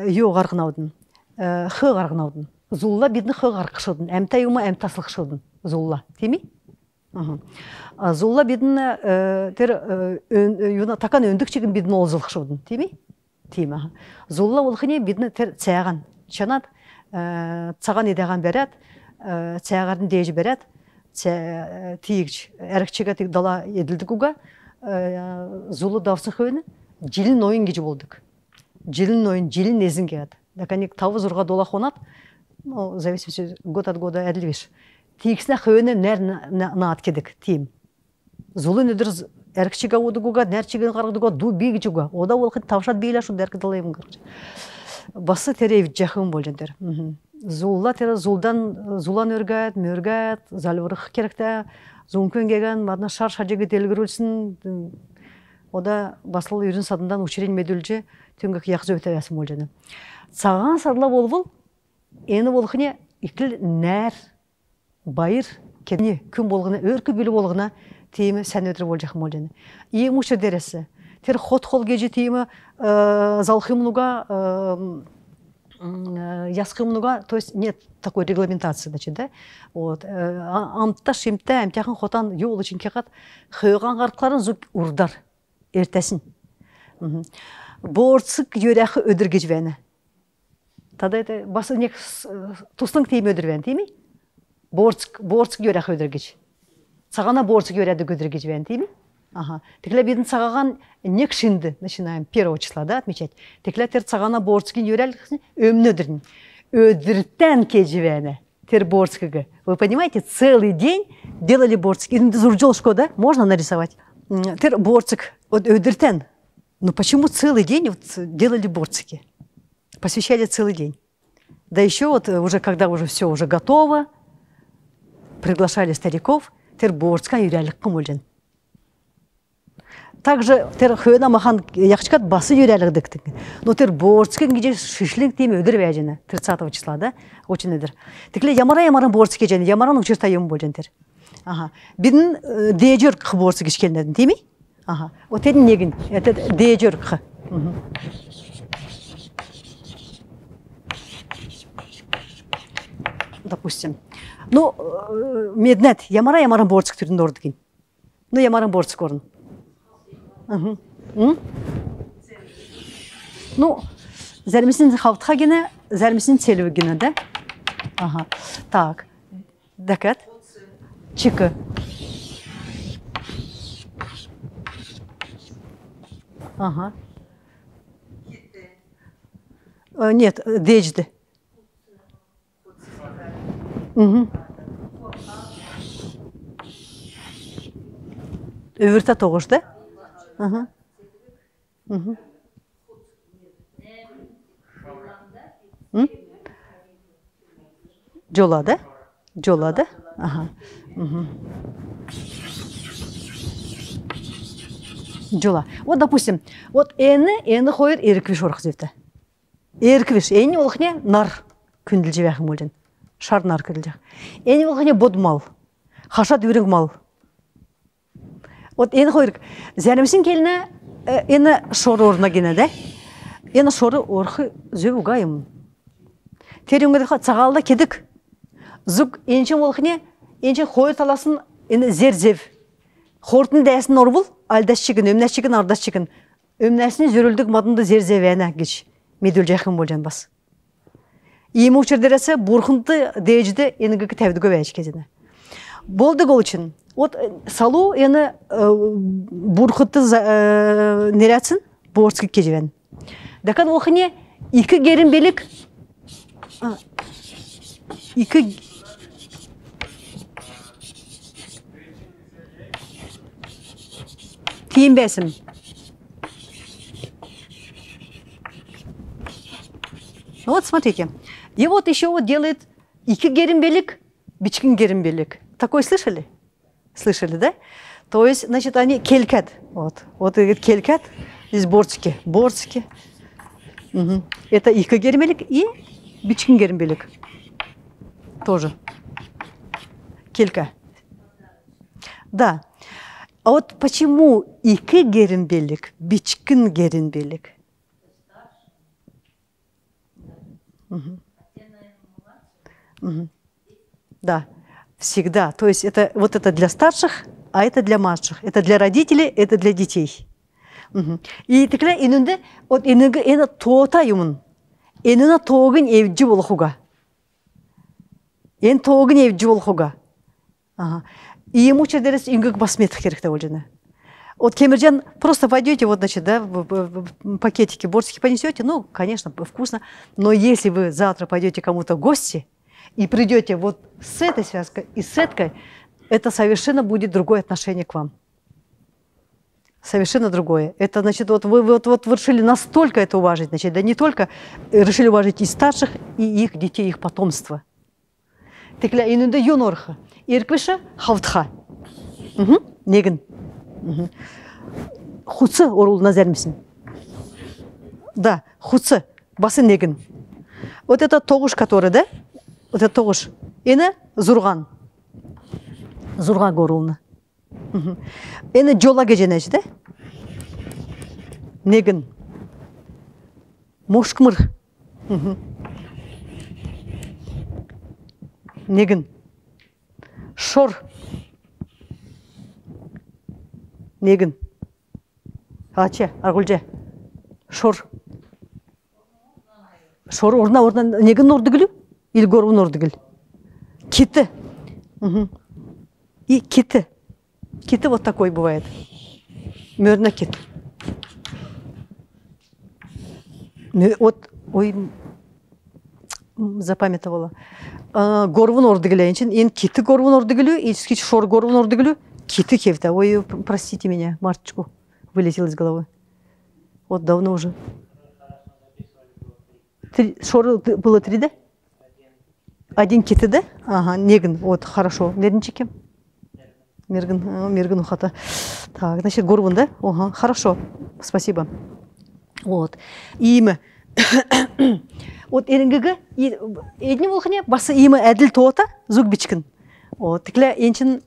ю гаргынаудын. Хы гаргынаудын. Зулла бидин хы гаргышудын. Әмтә юма әм таслыкшудын. Зулла. Теми? Зулла бидин тер юна такан өндүк чигин бидин олзылкшудын. Теми? Зулла ол хыне бидин тер цяган. Чанат цаган идеган берет, цягарын дейж берет. Тигч, эркчиге тик дала едилдик уга зулу давсыкыбыны жилин ойын кежі болдук жилин ойын, жилин эзин кыят дакани табыз урга дола Ну, зависимости год от года әділбеш тиіксіне хөвені нәр наат кедік тиім зулы нөдір әркішіға одығуға нәрчіген қарғыдыға ду бейгі жүға ода ол қыт тавшат бейлі шу дәркі далайым қарғыш басы терев жақын бол жендер зулла тері зулдан зулан өргәт мөргәт залвырық керекті зуңкөн кеген мадна шар шажеге делгирүүлсүн ода басыл үрүн садындан учерен медүлже түнгөк якзы өтө ясым болжаны цаган сарла болбул эни болхуне икил нәр байыр кени күн болгуна өркү бүлү болгуна тиими сән өтір бол жақын болжаны и дересі тер хот хол геже тиими залхымнуга Э, яскымнуга, то есть нет такой регламентации, значит, да? Вот. Э, Амтта шимтта амтяхан хотан юл үчүн кегат хыйган картларын зук урдар эртесин. Борцык юрахы өдүр кежвени. Тада это басы нек э, тустың тейми өдүрвен, тейми? Борцык, борцык юрахы өдүр кеж. Сагана борцык юрады өдүр кежвен, тейми? Ага. Текле бидin сағаған нек шинді, начинаем первого числа, да, отмечать. Текле тер сағана борцыгин юрял өмні өдірін. Өдірттен кежівәні. Тер борцкыгы. Вы понимаете, целый день делали борцык. И зурджолшко, да, можно нарисовать. М, Тер борцык, вот өдірттен. Ну почему целый день вот делали борцики? Посвящали целый день. Да еще вот э, уже, когда уже все уже готово, приглашали стариков, тер борцка юрялік қымылжын. также тер хөна махан яхчкат басы юрялык тик. Но тер борцкин гиже шишлинг теми өдөр вяжина 30 числа да, очень өдөр. Тикле ямара ямара борцке жен, ямараның чертайым болжен тер. Ага. Бирин э, дежер кы борцы кишкенден, теми? Ага. Вот тедин негин, это дежер кы. Допустим. Ну, э, меднет, ямара ямара борцк түрүндө ордугин. Ну, ямара борцк ордугин. Ну, зәрмесін қалтқа гене, зәрмесін да? Ага. Так. Дәкәт. Чика. Ага. Э, нет, дежде. Угу. Өвірті да? Ага. жолады? Hı? жола Aha. Вот, допустим, вот эни, эни қойыр эрквиш орық зевті. Эрквиш, эни олық? Нар. Күнділ жебәқім. Шар нар күнділ жебәқім. Эні не? Бодмал. Хашат үйрің мал вот ені қойдық. Зәлімсін келіні ені шоры орнына кені да ені шоры орхы зөбі ғайым тереңге цағалда кедік. Зүк еншен олқыне еншен хой таласын ені зерзев хортын дәсін орбул алдас чигин өмнәс чигин ардас чигин өмнәсіне жүрілдік мадынды зерзевәне кеч медөл жақын болжан бас. Емі учердересі бурхынды дейжді енігі тәвдігі вәйш кезіне болды ол үшін от э, салу ені э, бурхытты ә, э, нерятсин борскикке жебен дакан охне екі керін белік екі кейін бәсім вот смотрите. И вот еще вот делает екі икі керімбелік бичкін керімбелік Такое слышали? Слышали, да? То есть, значит, они келькат. Вот. Вот говорит келькат. Здесь борцики. Борцики. Мгм. Это iki геренбелик и бичкин геренбелик. Тоже. Келька. Да. А вот почему iki геренбелик, бичкин геренбелик? Мгм. Да, всегда. То есть это вот это для старших, а это для младших. Это для родителей, это для детей. И текіле инунде вот инуге ена тота юмун. Энуна тогын евджи болхуга. Ен тогын евджи болхуга. Ага. И ему чердерес ингек басметх керекте болжана. Вот Кемерджан, просто пойдете, вот, значит, да, в, пакетики, бортики понесете, ну, конечно, вкусно. Но если вы завтра пойдете кому-то в гости и придете вот с этой связкой и с этой, это совершенно будет другое отношение к вам. Совершенно другое. Это значит, вот вы вот, вот вы решили настолько это уважить, значит, да не только э, решили уважить и старших, и их детей, их потомство. Текля инунда юнорха. Ирквиша хавтха. Мгм. Негін. Хуцы орул назар мисин? Да, хуцы, басы негін. Вот это тоғыш, который, да? это тоғыш эне зурган. Зурга көрүлүн эне жола кеженеч да негин мошкмыр. Негин шор. Негин аче аргүлже шор. Шор орна орна негін орды горун ордыгіл киті Мгм. и киті киті вот такой бывает мөрна кит Мө- вот ой м, запамятовала А, горвун ордыгілі енчен ен киті горвун ордыгілю и скич шор горвун ордыгілю киті кевта ой пр- простите меня марточку вылетел из головы вот давно уже Три, шоры т- было три, да? один кетеді? Ага негін вот хорошо. Нерін чекем мергін мергін ухата. Так значит горван да? Ага хорошо. Спасибо. Вот. Имі <coughs> вот эренгігі едіне болхыне басы имі әділ тота зугбичкін. Вот тікле енчин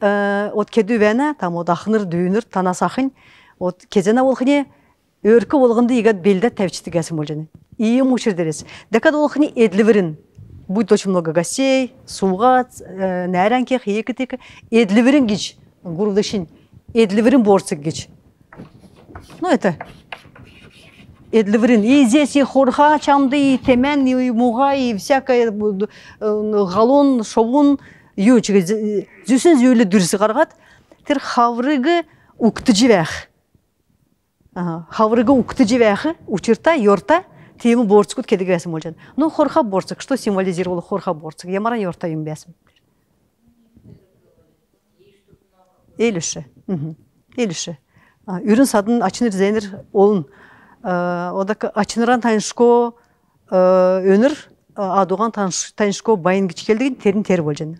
э, вот кеду вәна там вот ахныр дүйінір тана сахын вот кезена болхыне өркі болғынды егат белді тәвчіті кәсім ол және иім учердерес декад болхыне әділ вірін будет очень много гостей, суға, э, нәрәнке, хейекі текі, гурвдышын, эдліверін борцық гич. Ну, это эдліверін. И здесь и хорха, чамды, и темен, и муға, и всякое, э, галон, шовун, ючығы, зүсін зөйлі дүрсі қарғат, тер хаврығы уқты жібәқ. Хаврығы уқты жібәқі, учырта, йорта, тему борцкут кедиге бәсім олжан. Ну, хорха борцк, что символизировало хорха борцк? Ямара йорта юм бәсім. Еліші. Еліші. Үрін садын ачинер зенер олын. Одак ачыныран тайнышко өнір, адуған тайнышко байын кіч келдігін терин тер болжан.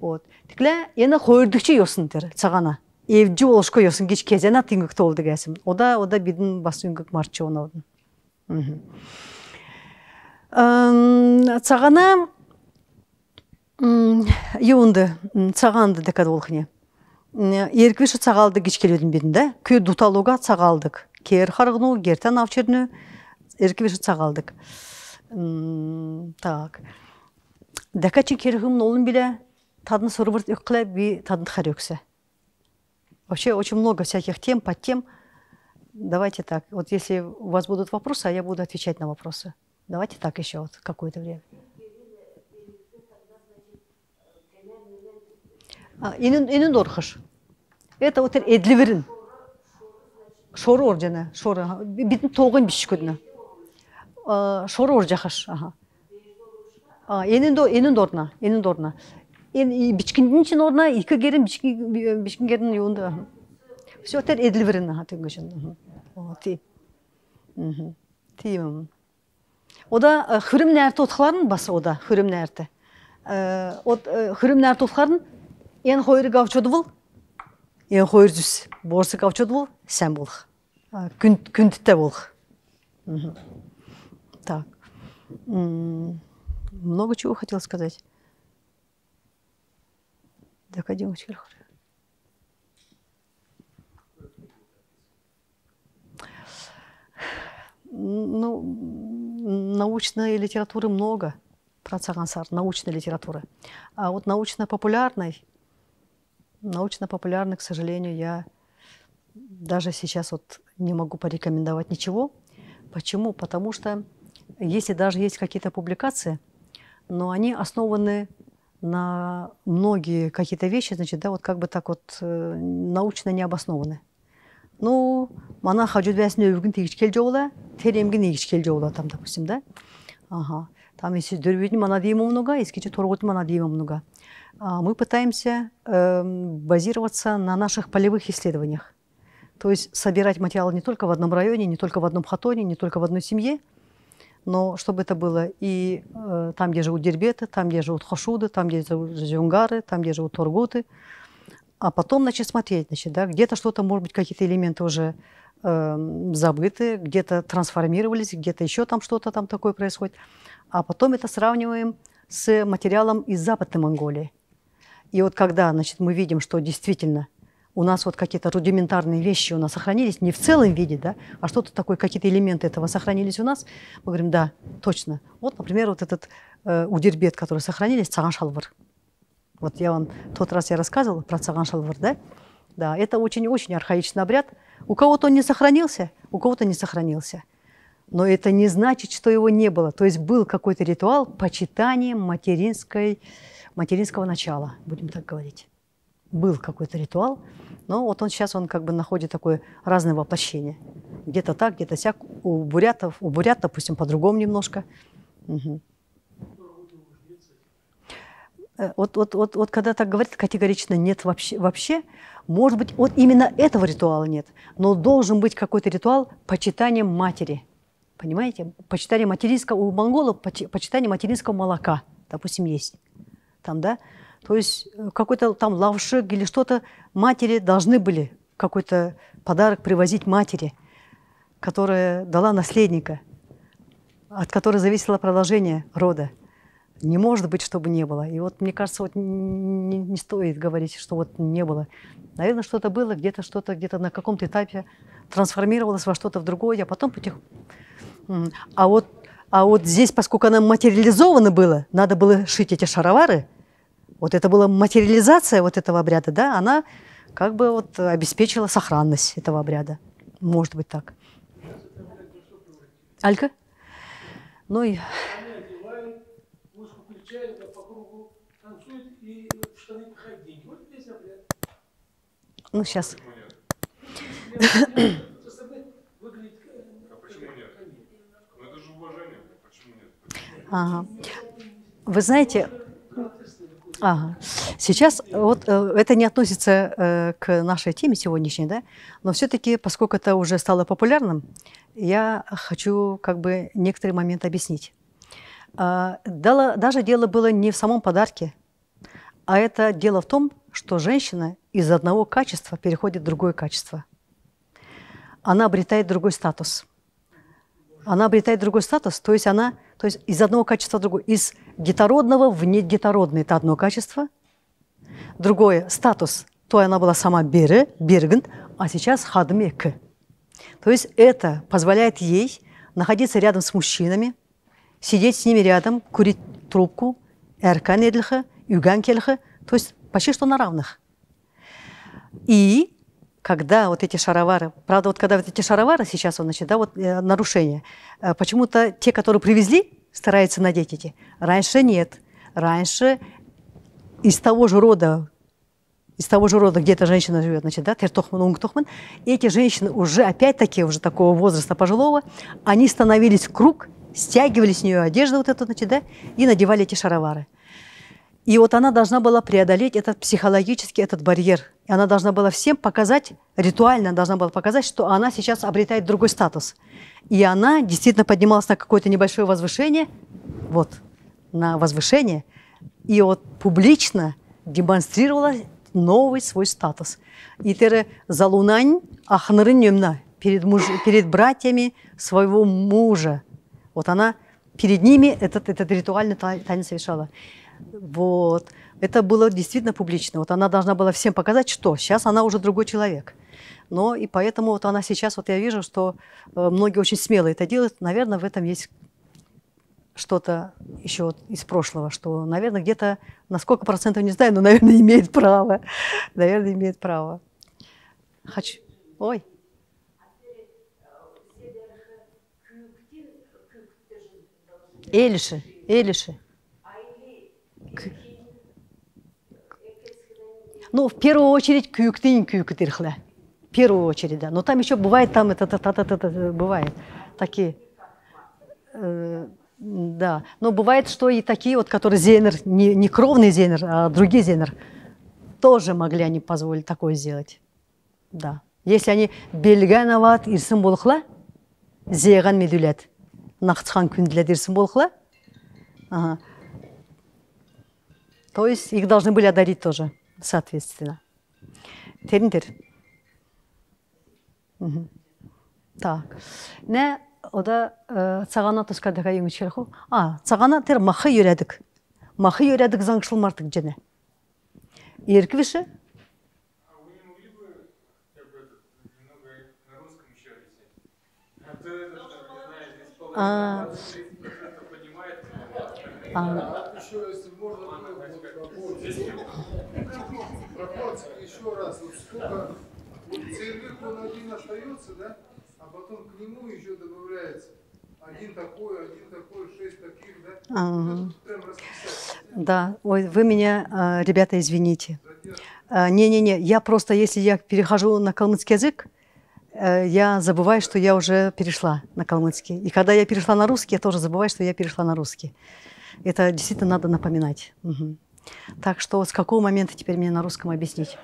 Вот. Тіклі, ені қойырдықчы йосын тер, цагана. Evci олшко yosun geç kezen atın gıktı oldu gelsin. O da o da. Э, Цагана юынды, цаганды декад олқыне. Ерквиші э, цағалды кечкеледің бедін күй дуталуға цағалдық, Кер харғыну, гертен авчеріні, ерквиші цагалдық. Так. Декачы кергімін олын біле, тадын сұрбырт үққілі, би тадын қарексе. Вообще, очень много всяких тем, под тем, Давайте так. Вот если у вас будут вопросы, а я буду отвечать на вопросы. Давайте так еще вот какое-то время. А, дорхыш. Это вот эдливерин. Шору оржана, шору. ага. Би- Битин тоғын биш. Ага. А, енин до, енин дорна, енин дорна. Ен бичкиндин чин орна, iki герин бичкин герин Все-таки и дливрена тынгышын. О, ти. Ти. Ода э, хүрім нәрті отқыларын басы ода, хүрім нәрті. Э, э, хүрім нәрті отқыларын ең қойыры қавчуды бұл, ең қойыр жүз. Борсы қавчуды бұл, сән болық. Күндітті болық. Так. Много чего хотел сказать. Доходим кадим, очень хорошо. Ну, научной литературы много про Цагансар, научной литературы. А вот научно-популярной, научно-популярной, к сожалению, я даже сейчас вот не могу порекомендовать ничего. Почему? Потому что если даже есть какие-то публикации, но они основаны на многие какие-то вещи, значит, да, вот как бы так вот э, научно не обоснованы. Ну, мана хажуд вәсіне өвгін тегіш кел жоғыла, теремгін егіш кел жоғыла, там, допустим, да? Ага. Там, если дөрведін мана дейм много, если торгут мана дейм много. А, Мы пытаемся эм, базироваться на наших полевых исследованиях. То есть собирать материалы не только в одном районе, не только в одном хатоне, не только в одной семье, но чтобы это было и э, там, где живут дербеты, там, где живут хошуды, там, где живут зюнгары, там, где живут торгуты, а потом, значит, смотреть, значит, да, где-то что-то, может быть, какие-то элементы уже э, забыты, где-то трансформировались, где-то еще там что-то там такое происходит. А потом это сравниваем с материалом из Западной Монголии. И вот когда, значит, мы видим, что действительно у нас вот какие-то рудиментарные вещи у нас сохранились, не в целом виде, да, а что-то такое, какие-то элементы этого сохранились у нас, мы говорим, да, точно. Вот, например, вот этот э, удербет, который сохранились, цаган шалвар. Вот я вам тот раз я рассказывала про цаган шалвар, да? Да, это очень-очень архаичный обряд. У кого-то он не сохранился, у кого-то не сохранился. Но это не значит, что его не было. То есть был какой-то ритуал почитания материнской, материнского начала, будем так говорить. Был какой-то ритуал, но вот он сейчас он как бы находит такое разное воплощение. Где-то так, где-то сяк. У бурятов, у бурят, допустим, по-другому немножко. Угу. Вот, вот, вот, вот когда так говорят, категорично нет вообще, вообще, может быть, вот именно этого ритуала нет, но должен быть какой-то ритуал почитания матери. Понимаете? Почитание материнского, у монголов почитание материнского молока, допустим, есть. Там, да? То есть э, какой-то там лавшик или что-то матери должны были какой-то подарок привозить матери, которая дала наследника, от которой зависело продолжение рода. Не может быть, чтобы не было. И вот мне кажется, вот не, не стоит говорить, что вот не было. Наверное, что-то было, где-то что-то, где-то на каком-то этапе трансформировалось во что-то в другое, а потом потихоньку... А вот, а вот здесь, поскольку она материализована была, надо было шить эти шаровары, вот это была материализация вот этого обряда, да, она как бы вот обеспечила сохранность этого обряда. Может быть так. Алька? Ну и... Ну, сейчас. А почему нет? Ну это же уважение, почему нет? Ага. Вы знаете, ага. сейчас вот э, это не относится э, к нашей теме сегодняшней, да, но все-таки, поскольку это уже стало популярным, я хочу как бы некоторые моменты объяснить. А, даже дело было не в самом подарке, а это дело в том, что женщина из одного качества переходит в другое качество. Она обретает другой статус. Она обретает другой статус, то есть она то есть из одного качества в другое. Из детородного в недетородное – это одно качество. Другое – статус. То она была сама бере, бергент, а сейчас хадмек. То есть это позволяет ей находиться рядом с мужчинами, сидеть с ними рядом, курить трубку, эркан юган то есть почти что на равных. И когда вот эти шаровары, правда, вот когда вот эти шаровары сейчас, значит, да, вот э, нарушение, э, почему-то те, которые привезли, стараются надеть эти. Раньше нет. Раньше из того же рода, из того же рода, где эта женщина живет, значит, да, Тертохман, Унгтохман, эти женщины уже, опять-таки, уже такого возраста пожилого, они становились в круг, стягивали с нее одежду вот эту, значит, да, и надевали эти шаровары. И вот она должна была преодолеть этот психологический этот барьер. И она должна была всем показать, ритуально должна была показать, что она сейчас обретает другой статус. И она действительно поднималась на какое-то небольшое возвышение, вот, на возвышение, и вот публично демонстрировала новый свой статус. И теперь залунань ахнырынемна перед, муж, перед братьями своего мужа. Вот она перед ними этот, этот ритуальный танец совершала. Вот. Это было действительно публично. Вот она должна была всем показать, что сейчас она уже другой человек. Но и поэтому вот она сейчас, вот я вижу, что э, многие очень смело это делают. Наверное, в этом есть что-то еще вот из прошлого, что, наверное, где-то на сколько процентов не знаю, но, наверное, <laughs> имеет право. Наверное, имеет право. Хочу. Ой. Элиши, Элиши. Ну, в первую очередь, кюктин кюктирхле. В первую очередь, да. Но там еще бывает, там это, это, это, это, это бывает. Такие. Э, да. Но бывает, что и такие вот, которые зейнер, не, не кровный зейнер, а другие зейнер, тоже могли они позволить такое сделать. Да. Если они белганават ирсин болхла, зейган медулет. Нахтхан күндлет ирсин болхла. Ага то есть их должны были одарить тоже, соответственно. Теріндер. Так. Не ода цагана тускадыга еңішер А, цагана тер махы үйрәдік. Махы үйрәдік заңшылмартық және. Ерквіші? А, А пропорции. Еще раз. Вот сколько, целик он один остается, да? А потом к нему еще добавляется. Один такой, один такой, шесть таких, да? Да, ой, вы меня, а, ребята, извините. А, Не-не-не, я просто, если я перехожу на калмыцкий язык, э, я забываю, что я уже перешла на калмыцкий. И когда я перешла на русский, я тоже забываю, что я перешла на русский. Это действительно надо напоминать. Мгм. Так что с какого момента теперь мне на русском объяснить?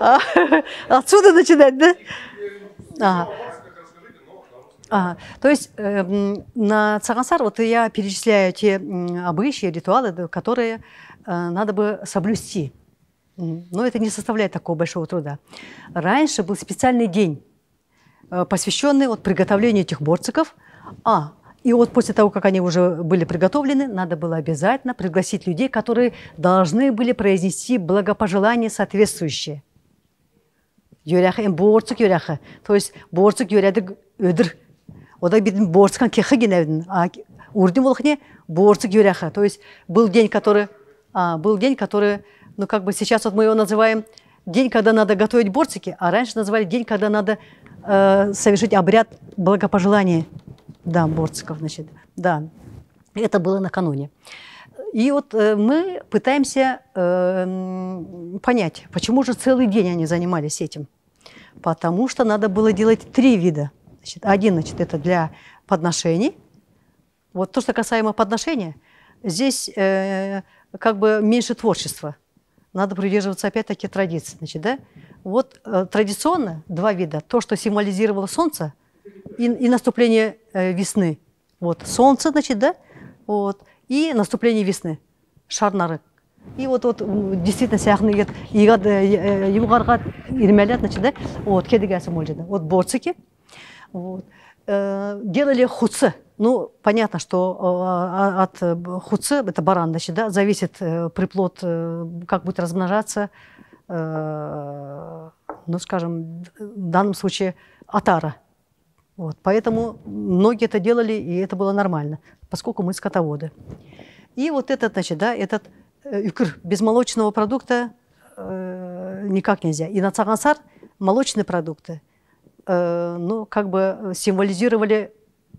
А, <laughs> Отсюда начинать, да? Русском. Ага. То есть эм, на Цагансар вот я перечисляю те обычаи, ритуалы, которые э, надо бы соблюсти. Но это не составляет такого большого труда. Раньше был специальный день, э, посвященный вот приготовлению этих борциков. А, и вот после того, как они уже были приготовлены, надо было обязательно пригласить людей, которые должны были произнести благопожелания соответствующие. Йөрәхе, эм борцук йөрәхе. То есть борцук йөрәдік өдір. Ода бидin борцкан кехе геневдин. А урдим волхне борцук йөрәхе. То есть был день, который, а, был день, который, ну как бы сейчас вот мы его называем день, когда надо готовить борцики, а раньше называли день, когда надо э, совершить обряд благопожелания. Да, борциков, значит. Да, это было накануне. И вот э, мы пытаемся э, понять, почему же целый день они занимались этим. Потому что надо было делать три вида. Значит, один, значит, это для подношений. Вот то, что касаемо подношения, здесь э, как бы меньше творчества. Надо придерживаться опять-таки традиций. Значит, да? Вот э, традиционно два вида. То, что символизировало солнце и, и наступление э, весны. Вот солнце, значит, да? Вот. И наступление весны. Шарнары. И вот, вот действительно сяхны ет игад югарга ирмелят, значит, да? Вот кедигасы мольжеда. Вот борцики. Вот. Э, Делали хуцы. Ну, понятно, что э, а- от э, хуцы, это баран, значит, да, зависит э, приплод, э, как будет размножаться, э, ну, скажем, в данном случае атара. Вот, поэтому многие это делали, и это было нормально, поскольку мы скотоводы. И вот этот, значит, да, этот э, юкр, без молочного продукта э, никак нельзя. И на цагансар молочные продукты, э, ну, как бы символизировали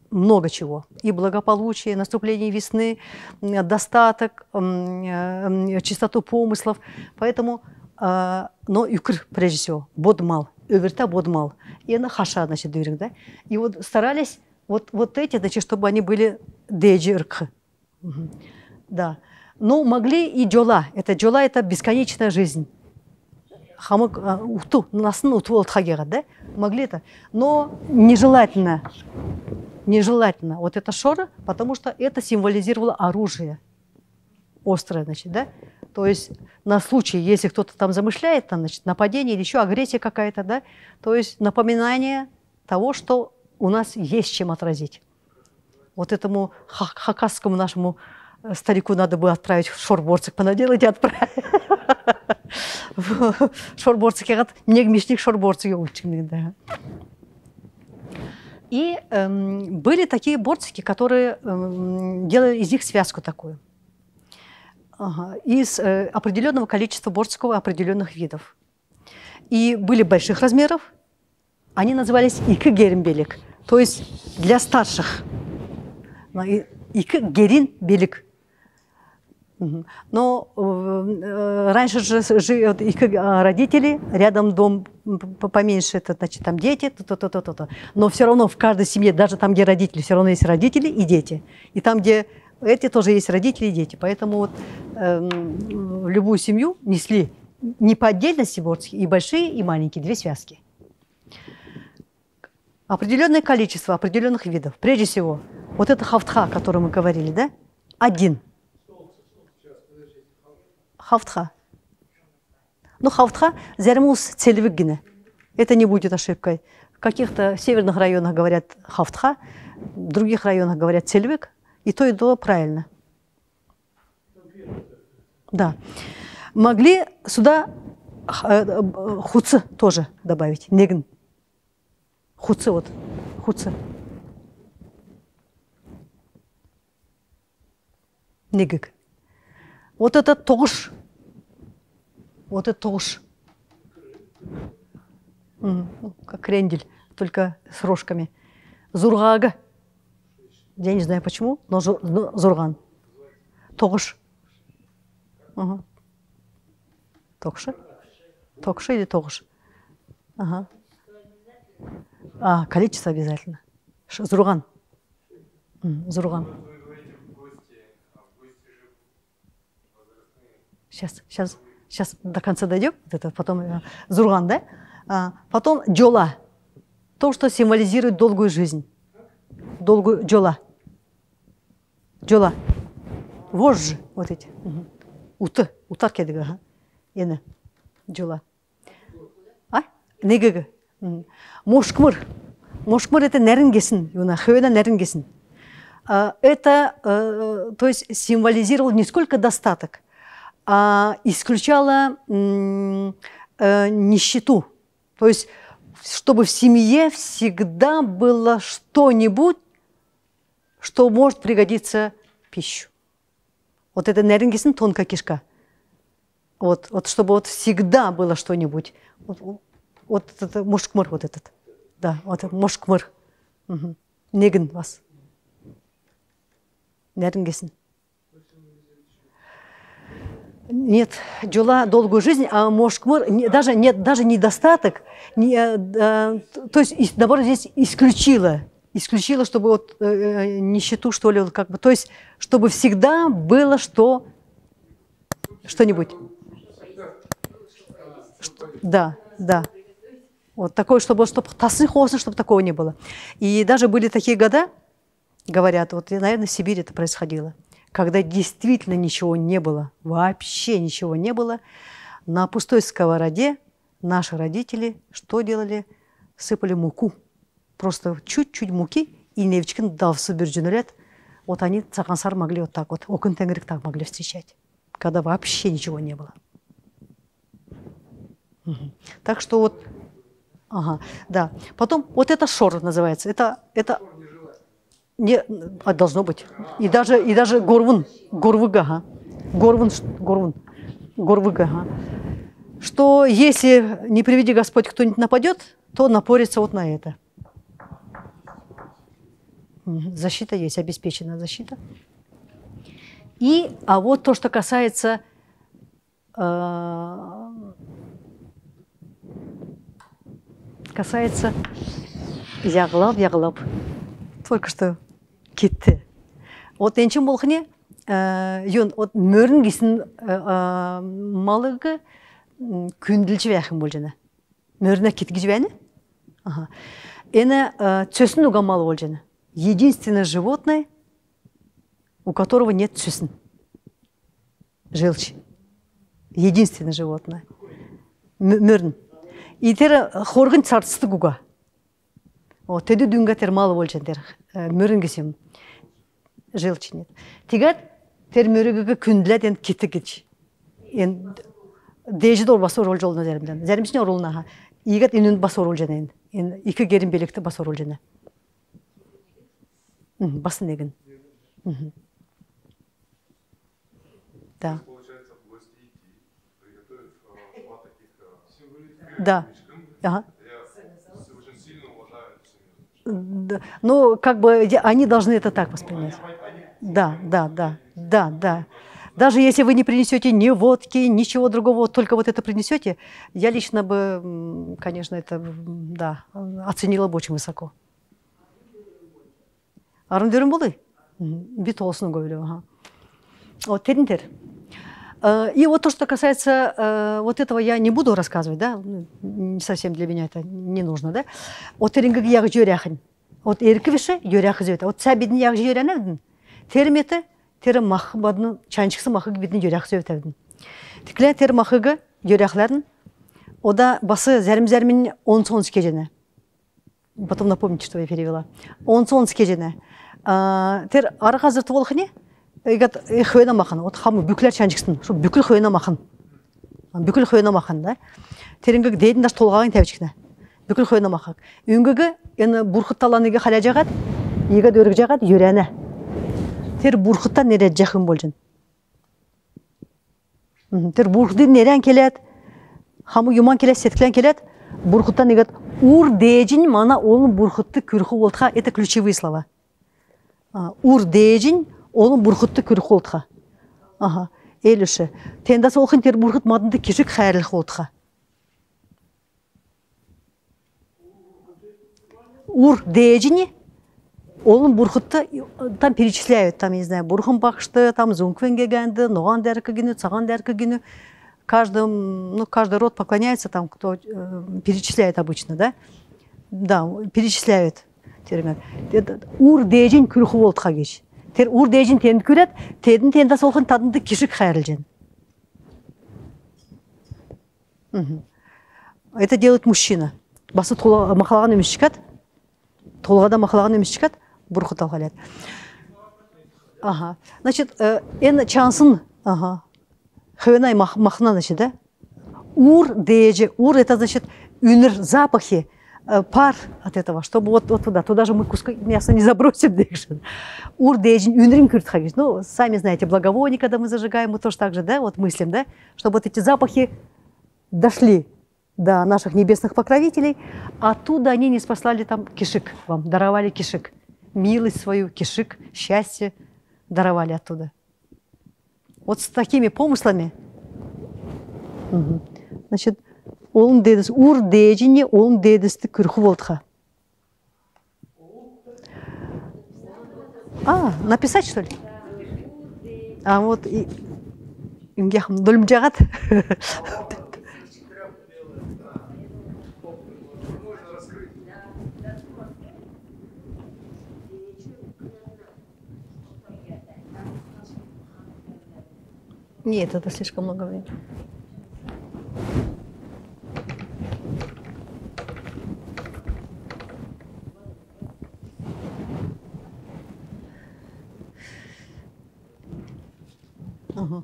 много чего. И благополучие, наступление весны, достаток, э, чистоту помыслов. Поэтому, э, но юкр, прежде всего, бодмал, öверта бодмал. И она хаша, значит, дюринг, да? И вот старались вот, вот эти, значит, чтобы они были деджирк. Да. Ну, могли и джола. Это джола – это бесконечная жизнь. Хамык а, ухту, насын уту ол тхагега, да? Могли это. Но нежелательно. Нежелательно. Вот это шора, потому что это символизировало оружие. Острое, значит, да? То есть на случай, если кто-то там замышляет, там, значит, нападение или еще агрессия какая-то, да? То есть напоминание того, что у нас есть чем отразить. Вот этому ха- хакасскому нашему э, старику надо было отправить шорборцик понаделать и отправить. Шорборцик ягат негмишник шорборцик ученый, да. И эм, были такие борцики, которые эм, делали из них связку такую. Ага, из э, определенного количества борциков определенных видов. И были больших размеров. Они назывались икы геринбелик, то есть для старших. Икы герин белик. Мгм. Но э, э, раньше же живет их э, родители, рядом дом поменьше, это значит там дети, то-то-то-то-то. Но все равно в каждой семье, даже там, где родители, все равно есть родители и дети. И там, где эти тоже есть родители и дети. Поэтому вот эм, в любую семью несли не по отдельности борцки, и большие, и маленькие, две связки. Определенное количество определенных видов. Прежде всего, вот это хафтха, о котором мы говорили, да? Один. Хафтха. Ну, хафтха зермус цельвиггина. Это не будет ошибкой. В каких-то северных районах говорят хафтха, в других районах говорят цельвик. И то, и то правильно. Да. Могли сюда э, э, хуцы тоже добавить. Негн. Хуцы вот. Хуцы. негиг. Вот это тогуш. Вот это. М, ну, Как крендель, только с рожками. Зургага. Я не знаю почему, но но зурган. Тогуш. Ага. Тогуша? Тогуша или тогуш? Ага. А, количество обязательно. Ш- Зурган. Зурган. Сейчас, сейчас, сейчас до конца дойдем. Это потом э, Зурган, да? А, потом джола. То, что символизирует долгую жизнь. Долгую джола Джола. Вожжи. Вот эти. Мгм. Уты. Утар кедігі. ага. Ені. Джола. А? Негігі. М. Мошкмыр. Мошкмыр это нәрингесін. Юна хөвена нәрингесін. А, Это, э, то есть, символизировало не сколько достаток, а исключало м, э, нищету. То есть, чтобы в семье всегда было что-нибудь, что может пригодиться пищу. Вот это нернгисин тонкая кишка. Вот, вот чтобы вот всегда было что-нибудь. Вот, вот- это мушкмыр вот этот. Да, вот мушкмыр. Мгм. Неген вас. Нернгисин. Нет, джула долгую жизнь, а мошкмыр даже нет даже недостаток, не, э, то есть наоборот здесь исключила, исключила, чтобы вот э, э, нищету что ли, вот как бы, то есть чтобы всегда было что что-нибудь. Что- да, да. Вот такое, чтобы, чтобы тасын хосын, чтобы такого не было. И даже были такие года, говорят, вот, наверное, в Сибири это происходило, когда действительно ничего не было, вообще ничего не было, на пустой сковороде наши родители что делали? Сыпали муку. Просто чуть-чуть муки, и невчикин давсы бюрджинурят. Вот они цагансар могли вот так вот, окон тенгрик так могли встречать, когда вообще ничего не было. Мгм. Так что вот, ага, да. Потом вот это шор называется. Это, это не, а должно быть. И даже, и даже горвун, горвыга, ага. горвун, горвун, горвыга, ага. Что если, не приведи Господь, кто-нибудь нападет, то напорится вот на это. Защита есть, обеспечена защита. И, а вот то, что касается э, касается яғлап яғлап только что кетті вот энчен болхне йон вот мөрін кисін малыгы күнділчі бәхім бол жана мөріне кетгі жібәні эне цөсін уга малы бол жана единственное животное, у которого нет сюсн, желчи. Единственное животное. Мөрн. Итер хоргын цартысты гуга. О, дюнга дүнгатер малы болчан тер. Мөрн э, кесем. Желчи нет. Тигат тер мөрөгөгө күнділәт ен кетті кетші. Ен дежі дор басыр ол жолына зәрімден. Зәрімшіне ха. Игат инін басу рол жана ен. Ен екі белекті басыр. Басын егін. Да. Э, э, да. ага. Ну, как бы они должны это так воспринять. Да, да, да, да, да. Даже если вы не принесете ни водки, ничего другого, только вот это принесете, я лично бы, конечно, это, да, оценила бы очень высоко. Арындерім болды? Бит олсының көйлі. ага. Вот, теріндер. Э, И вот то, что касается вот этого, я не буду рассказывать, да, не совсем для меня это не нужно, да. Вот терингі яғы жөряхын. Вот еркі виші жөряхы зөйті. Вот сәбидін яғы жөряневдің. Терметі, тері мақы бадының, чанчықсы мақы бідін жөряхы зөйтевдің. Тіклі тері мақығы жөряхларын, ода басы зәрім-зәрмін 10-11 кежені. Потом напомните, что я перевела. 10-11 кежені. А, Тер ары қазір толық не? Егат хөйна махан, вот хамы бүклер чанчықсын, что бүкіл хөйна махан. Бүкіл хөйна махан, да? Терінгіг дейдің даш толғағын тәвчікні. Бүкіл хөйна махан. Үнгігі, ені бұрқыт таланыға халя жағат, егат өрік жағат, юрәні. тер бурхыттан нере жақын болжын тер бурхдын нерен келет хамы юман келет сеткілен келет бурхыттан негет ур дежин мана олын бурхытты күрху болтха это ключевые слова. Ур дежин олын бурхытты күрху болтха ага. Элюше. Тендас олхын тер бурхыт мадынды кишик хайрлых болтха ур дежини Олын бурхытты э, там перечисляют, там, не знаю, бурхын бақшты, там зунквен кегенді, ноған дәркі дәркі күні. Каждый, ну, каждый род поклоняется, там, кто э, перечисляет обычно, да? Да, перечисляют. Ур дейжин күрху болтқа кеш. Тер ур дейжин тенді көрет, тедін тенді солқын тадынды кишік хайрылжен. Мгм. Это делает мужчина. Басы тола- мақалаған емес. Толғада мақалаған емес шықат. Бурхут алғалет. Ага. Значит, э, эн чансын, ага. Хвенай мах, махна, значит, да? Ур деже. Ур это значит юнер запахи, пар от этого, чтобы вот, вот туда, туда же мы куска мяса не забросим. <laughs> Ур дежин юнрин кюртхагиш. Ну, сами знаете, благовоние, когда мы зажигаем, мы тоже так же, да, вот мыслим, да, чтобы вот эти запахи дошли до наших небесных покровителей, а оттуда они не спаслали там кишик вам, даровали кишик. Милость свою, кишик, счастье даровали оттуда. Вот с такими помыслами, Мгм. значит, он дедіс, ур дежине, он күрху болдха. А, написать что ли? А вот и... Дольмджагат. Можно <laughs> Нет, это слишком много времени. Ага.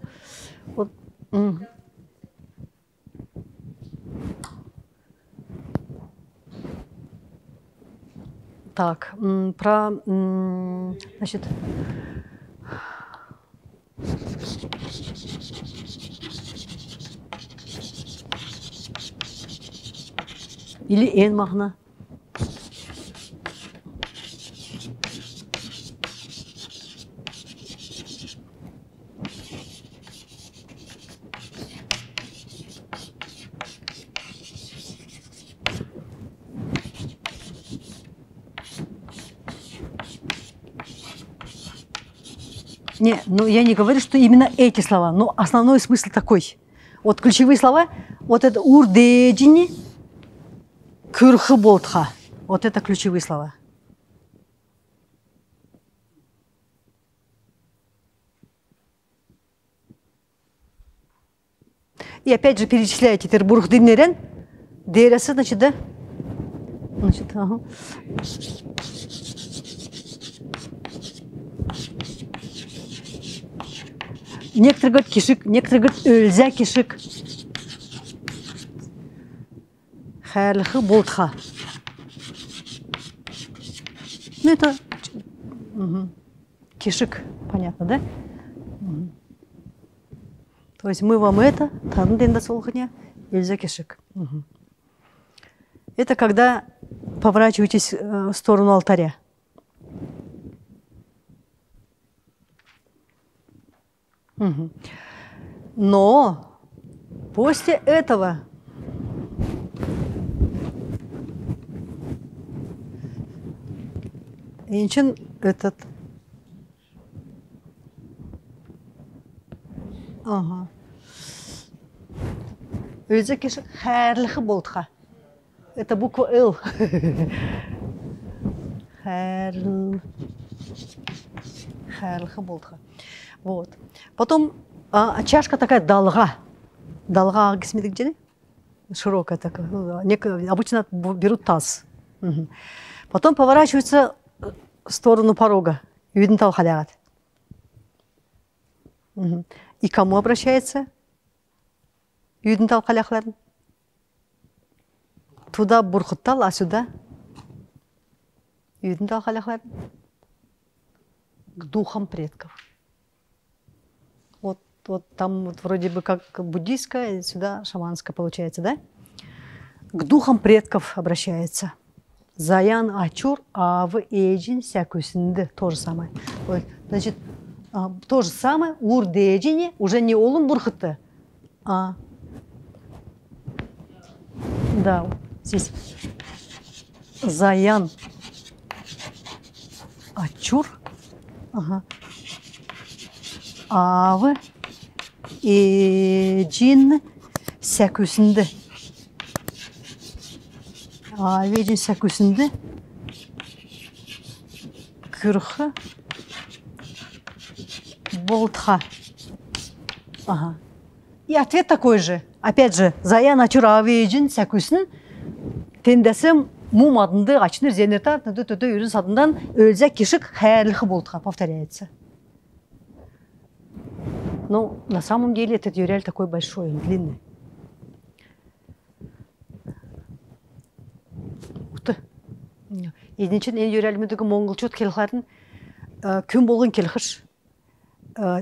Вот. м. Так, про, значит, или эн мағына. Не, ну я не говорю, что именно эти слова, но основной смысл такой. Вот ключевые слова, вот это урдеджини, кюрхы болтха. Вот это ключевые слова. И опять же перечисляете Тербург Динерен, Дерасы, значит, да? Значит, ага. Некоторые говорят кишик, некоторые говорят өлзя кишик. Хайрлыхы болтха. Ну, это мгм. кишик, понятно, да? Мгм. То есть мы вам это, тан денда солхня, өлзя кишик. Мгм. Это когда поворачиваетесь э, в сторону алтаря. Мгм. Но после этого Инчин этот... Ага. Өзі хайрлығы болдыға. Это буква Л. <laughs> Хайрл. Хайрлығы болдыға. Вот. Потом а, чашка такая долга. Долга гисмедик джени? Широкая такая. Ну, Обычно берут таз. Потом поворачиваются э, в сторону порога. Видно тал халягат. Мгм. И кому обращается? Видно тал халяхларын. Туда бурхуттал, а сюда? Видно тал халяхларын. к духам предков. Вот, там вот вроде бы как буддийская, сюда шаманская получается, да? К духам предков обращается. Заян ачур ав эджин сякусинды. То же самое. Вот, значит, а, то же самое. Ур деджини уже не олун бурхыты, а да, здесь Заян Ачур. Ага. Авы ejin seküsünde. Avecin seküsünde. Kırkı. Болтха. Ага. И ответ такой же. Опять же, зая начура авиэджин сәкүсін тендесім мум адынды ачныр зенерта түді түді үрін садындан өлзе кешік хәліхі болтыға Повторяется. Ну, на самом деле этот юрель такой большой, он длинный. Единчен ен юрель мүдігі моңғылчут келхарын күн болғын келхыш.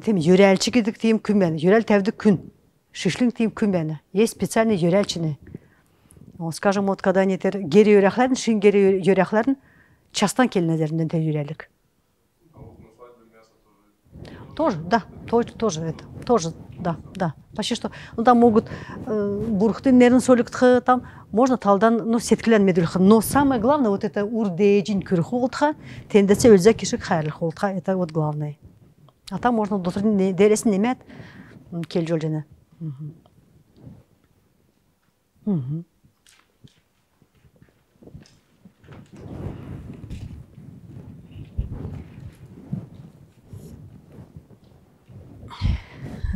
Тем юрельчі кедік тем күн бәні. Юрель тәвді күн. Шишлин тем күн бәні. Есть специальный юрельчіні. Скажем, вот когда они гері юряхларын, шин гері юряхларын частан келінәдерінден те юрелік. А вот на свадьбе мясо тоже. Да, тоже, тоже это, тоже, да, да. Почти что, ну там могут э, бурхтын нерін соликтхы, там можно талдан, ну, сеткілен медульхы. Но самое главное, вот это урдейджин күрхі олтха, тендесе өлзә кишік хайрлық олтха, это вот главное. А там можно дотрын дересін немет, кел. Мгм. Мгм.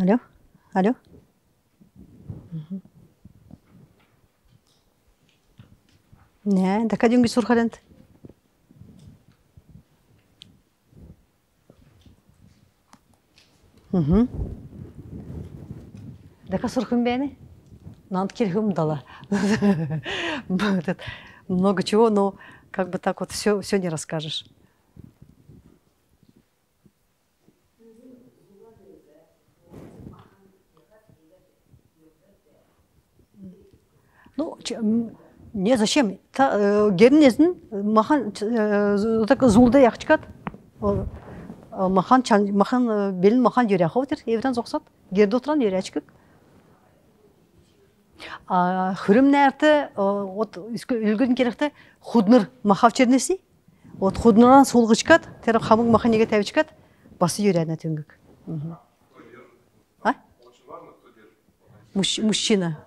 Алло? Алло? Мгм. Не, да кәдімгі сұрқаленд. Угу. Дека сұрқым бәні? Нант келгім дала. <laughs> Этот, Много чего, но как бы так вот все, все не расскажешь. Ну, не зачем? Та э, керінесін э, махан э, так зулда яқчықат. Махан чан махан белін махан юряховдер. Евден зоқсат. Герде отыран юрячкік. Хүрім нәрті, от үлгін керекті худныр махав чернесі. От худныран солғы чықат, тәрі хамың маханеге тәві чықат, басы юрәне түнгік. Мужчина.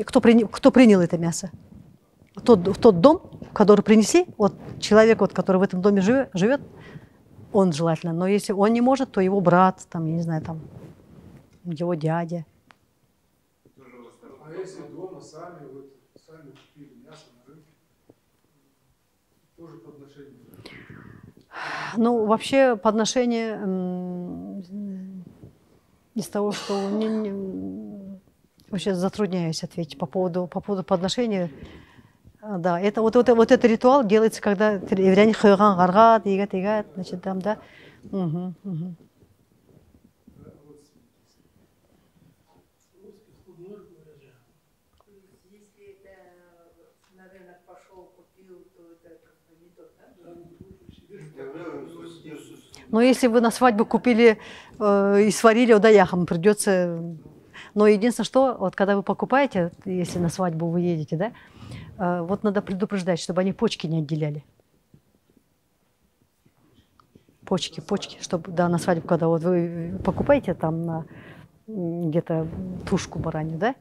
Кто, приня- кто принял это мясо? Тот, тот дом, который принесли, вот человек, вот, который в этом доме живет, живет, он желательно. Но если он не может, то его брат, там, я не знаю, там, его дядя. А если дома сами, вот, сами купили мясо на рынке, тоже подношение. Ну, вообще подношение из того, что не- не- вообще затрудняюсь ответить по поводу, по поводу подношения. А, Да, это вот, вот, вот этот ритуал делается, когда евреяне хойган гарга, тига, тига, значит, там, да. То, да? Но если вы на свадьбу купили э, и сварили, да, яхам придется. Но единственное, что вот когда вы покупаете, если на свадьбу вы едете, да, э, вот надо предупреждать, чтобы они почки не отделяли. Почки, почки, чтобы, да, на свадьбу, когда вот вы покупаете там на м, где-то тушку баранью, да,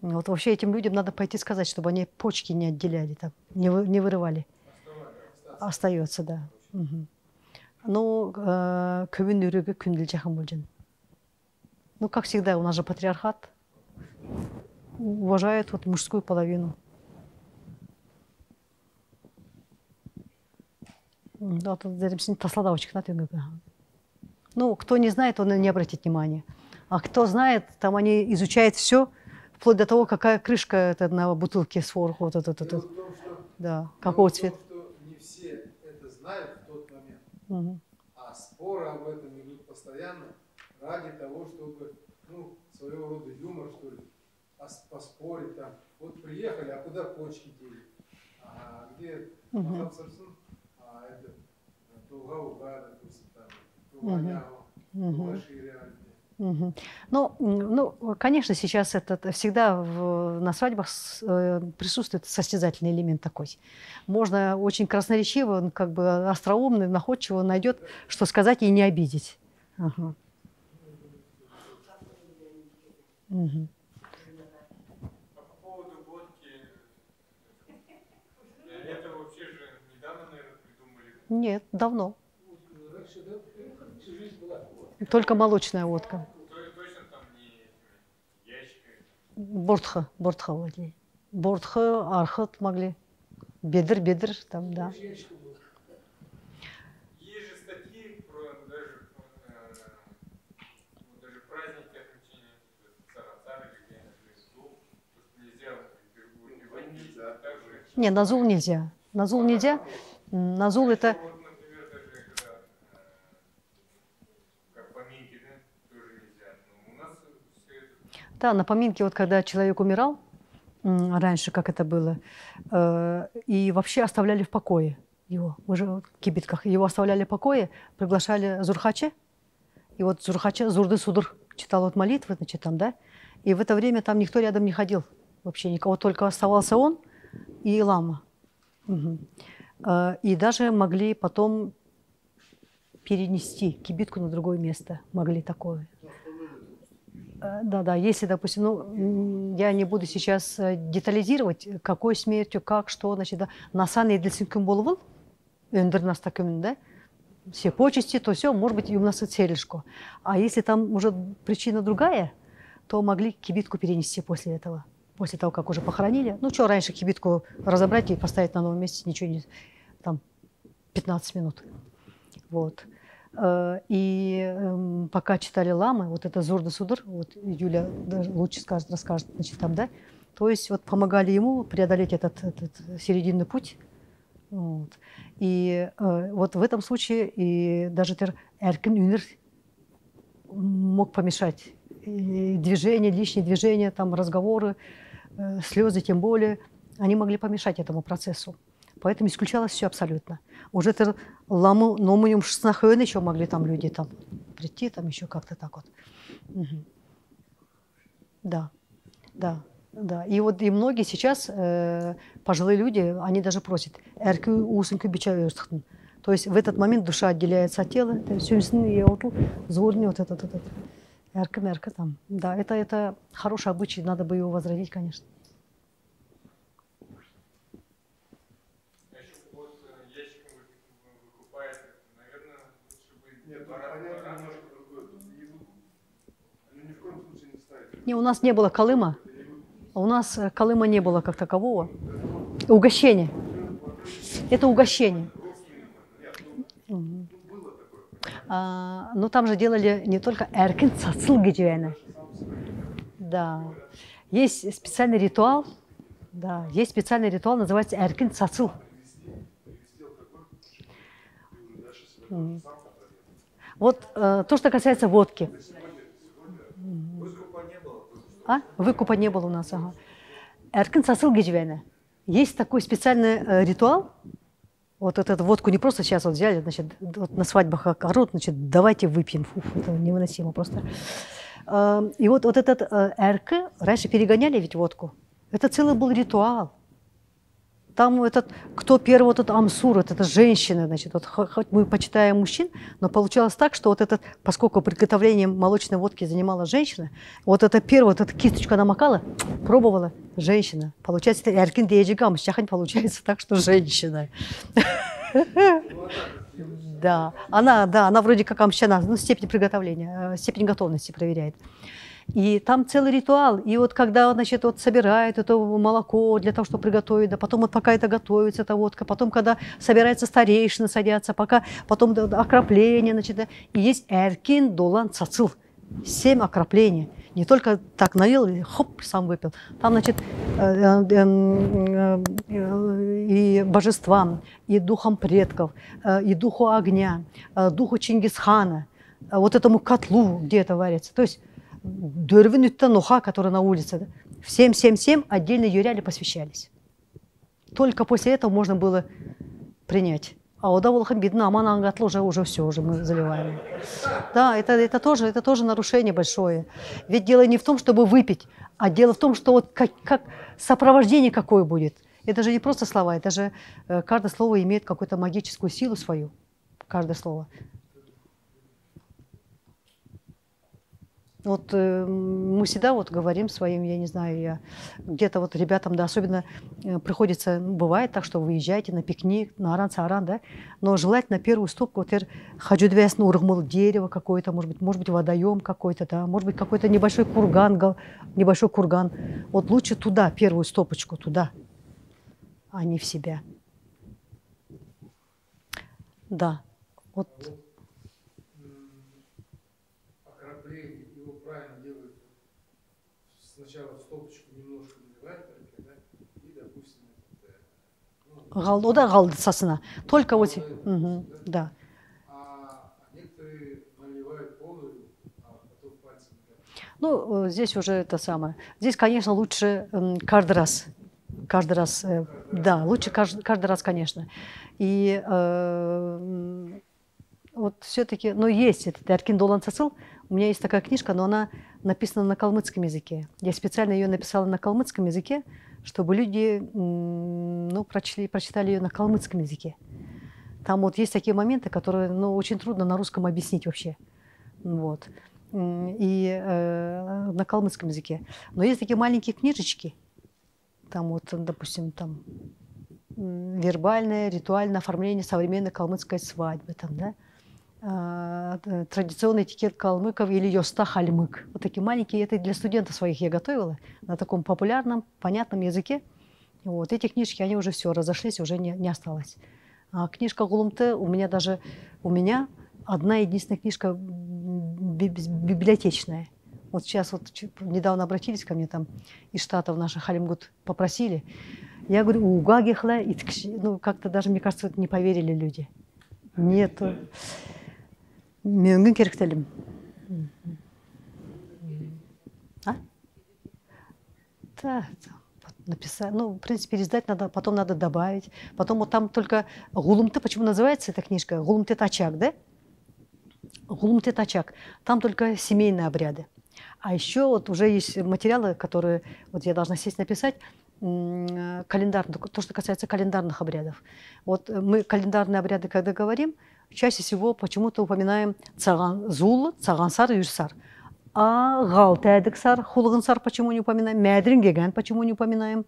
вот вообще этим людям надо пойти сказать, чтобы они почки не отделяли, там, не, вы- не вырывали. Остается, да. Мгм. Ну, э, көбін үрігі күнділ жақын болжан. ну, как всегда, у нас же патриархат уважает вот мужскую половину. Да, тут тасладавочек на. Ну, кто не знает, он не обратит внимания. А кто знает, там они изучают все, вплоть до того, какая крышка это на бутылке сверху. Вот, это, это, Дело это. в том, что, Да, какого цвета. что не все это знают в тот момент, Мгм. а спор об этом идут постоянно ради того, чтобы, ну, своего рода юмор, что ли, ос- поспорить там. Вот приехали, а куда почки дели? А где Сарсун, а это Тулга Уга, допустим, там, реально. Мгм. Ну, ну, конечно, сейчас это всегда в- на свадьбах с- э, присутствует состязательный элемент такой. Можно очень красноречиво, как бы остроумно, находчиво найдет, что сказать и не обидеть. Ага. Мгм. А по поводу водки, э, это вообще же недавно, наверное, придумали. Нет, давно. Раньше, да, всю жизнь была. Только молочная водка. То- Точно там не этими ящиками. Бортха, бортха владели. Бортха, архат могли. Бедр, бедр, там, да. Есть же статьи про даже, э, ну, даже праздники отмечения цара или где Христу, что нельзя выпивать нельзя. Также, Не, назул нельзя. Назул нельзя. Назул это... да, на поминке, вот когда человек умирал, раньше, как это было, э, и вообще оставляли в покое его, уже в кибитках, его оставляли в покое, приглашали Зурхача, и вот Зурхача, Зурды Судур читал вот молитвы, значит, там, да, и в это время там никто рядом не ходил, вообще никого, только оставался он и лама. Мгм. Э, И даже могли потом перенести кибитку на другое место, могли такое. Э, Да, да, если, допустим, ну, м, я не буду сейчас э, детализировать, э, какой смертью, как, что, значит, да, насан еділсін был был, өндір нас так да, все почести, то все, может быть, и у нас и целишко. А если там уже причина другая, то могли кибитку перенести после этого, после того, как уже похоронили. Ну, что раньше кибитку разобрать и поставить на новом месте, ничего не... Там 15 минут. Вот. Э, И эм, пока читали ламы, вот это Зурда Судур, вот Юля даже лучше скажет, расскажет, значит, там, да, то есть вот помогали ему преодолеть этот, этот серединный путь. Вот. И э, вот в этом случае и даже тер эркин үнер мог помешать. И движение, лишние движения, там разговоры, слезы тем более, они могли помешать этому процессу. Поэтому исключалось все абсолютно. Уже это ламу номуем шестнахуэн еще могли там люди там прийти, там еще как-то так вот. Мгм. Да, да, да. И вот и многие сейчас, э, пожилые люди, они даже просят, «Эркü усынкü бича То есть в этот момент душа отделяется от тела, то есть сүйсін и вот зворни вот этот, этот, эрка там. Да, это, это хороший обычай, надо бы его возродить, конечно. Ну, не выку- ну, ни в коем случае не ставить. Не, у нас не было Колыма. У нас э, Колыма не было как такового. Угощение. Это угощение. Мгм. А, но там же делали не только эркин гидюэна. Да. Есть специальный ритуал. Да, есть специальный ритуал, называется эркин. Мгм. Вот э, то, что касается водки. А? Выкупа не было у нас, ага. Эркин сосыл. Есть такой специальный э, ритуал. Вот эту водку не просто сейчас вот взяли, значит, вот на свадьбах орут, значит, давайте выпьем. Фуф, это невыносимо просто. Э, И вот, вот этот э, эрк, раньше перегоняли ведь водку. Это целый был ритуал. Там этот, кто первый, вот этот Амсур, вот эта женщина, значит, вот, хо- хоть мы почитаем мужчин, но получалось так, что вот этот, поскольку приготовлением молочной водки занималась женщина, вот это первое, вот эта кисточку она макала, пробовала женщина. Получается, это эркин деяджигам, чахань получается так, что женщина. <laughs> Да, она, да, она вроде как амщана, ну, степень приготовления, э, степень готовности проверяет. И там целый ритуал. И вот когда, значит, вот собирают это молоко для того, чтобы приготовить, да, потом вот пока это готовится, эта водка, потом, когда собирается старейшины садятся, пока, потом да, окропление, значит, да. и есть эркин, долан, цацил. Семь окроплений. Не только так налил хоп, сам выпил. Там, значит, э, э, э, и божествам, и духом предков, и духу огня, духу Чингисхана, вот этому котлу, где это варится. То есть дөрвин нуха, который на улице. да. Всем, всем, всем отдельно юряли, посвящались. Только после этого можно было принять. А у Давулхан бедна, а мана ангатла уже, уже все, уже мы заливаем. Да, это, это, тоже, это тоже нарушение большое. Ведь дело не в том, чтобы выпить, а дело в том, что вот как, как сопровождение какое будет. Это же не просто слова, это же э, каждое слово имеет какую-то магическую силу свою. Каждое слово. Вот э, мы всегда вот говорим своим, я не знаю, я где-то вот ребятам, да, особенно э, приходится, ну, бывает так, что выезжаете на пикник, на аран-саран, да, но желательно первую стопку, вот хочу две ну, ургмал дерево какое-то, может быть, может быть, водоем какой-то, да, может быть, какой-то небольшой курган, небольшой курган. Вот лучше туда, первую стопочку, туда, а не в себя. Да, вот М, окропление, его правильно делают. Сначала в стопочку немножко наливают, только, да, и, допустим, этот, э, ну, гал, о да галды сасына. Только вот, полностью, да. А некоторые наливают полную, а потом пальцем. да. Ну, э, здесь уже это самое. Здесь, конечно, лучше каждый раз. Каждый раз, э, да, лучше каждый, каждый раз, конечно. И э, вот все-таки, но есть этот Эркин Долан Цацил. У меня есть такая книжка, но она написана на калмыцком языке. Я специально ее написала на калмыцком языке, чтобы люди ну, прочли, прочитали ее на калмыцком языке. Там вот есть такие моменты, которые ну, очень трудно на русском объяснить вообще. Вот. И э, на калмыцком языке. Но есть такие маленькие книжечки, там вот, допустим, там вербальное, ритуальное оформление современной калмыцкой свадьбы, там, да, традиционный этикет калмыков или йоста хальмык. Вот такие маленькие, это для студентов своих я готовила на таком популярном, понятном языке. Вот эти книжки, они уже все разошлись, уже не, не осталось. А книжка Гулумте у меня даже, у меня одна единственная книжка библиотечная. Вот сейчас вот недавно обратились ко мне там из Штатов наших Халимгут попросили. Я говорю, у Гагихла, ну как-то даже, мне кажется, не поверили люди. Нету. Мөңгін керектелім. А? Да, написать. Ну, в принципе, издать надо, потом надо добавить. Потом вот там только Гулумты, почему называется эта книжка? Гулумты Тачак, да? Гулумты Тачак. Там только семейные обряды. А еще вот уже есть материалы, которые вот я должна сесть написать, м, календар, то, что касается календарных обрядов. Вот мы календарные обряды, когда говорим, чаще всего почему-то упоминаем цаган, зул, цагансар, южсар. А галтедексар, хулгансар почему не упоминаем, мядрин, гигант почему не упоминаем.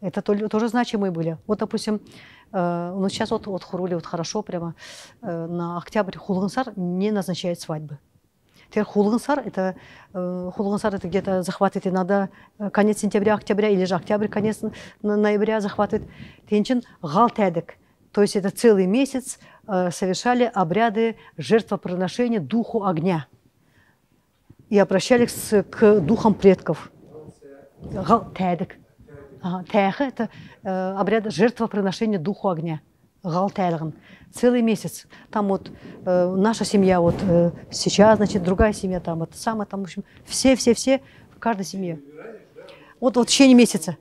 Это то- тоже значимые были. Вот, допустим, э, ну сейчас вот, вот Хурули вот хорошо прямо э, на октябрь Хулгансар не назначает свадьбы. Теперь Хулгансар это э, Хулгансар это где-то захватывает и надо э, конец сентября, октября или же октябрь, конец ноября захватывает. Тенчин галтедек. То есть это целый месяц совершали обряды жертвоприношения духу огня и обращались к духам предков. Галтедек. Тэхэ – это э, обряд жертвоприношения духу огня. Галтэлган. Целый месяц. Там вот э, наша семья вот э, сейчас, значит, другая семья там, это самое там, в общем, все-все-все в каждой семье. Вот, вот в течение месяца.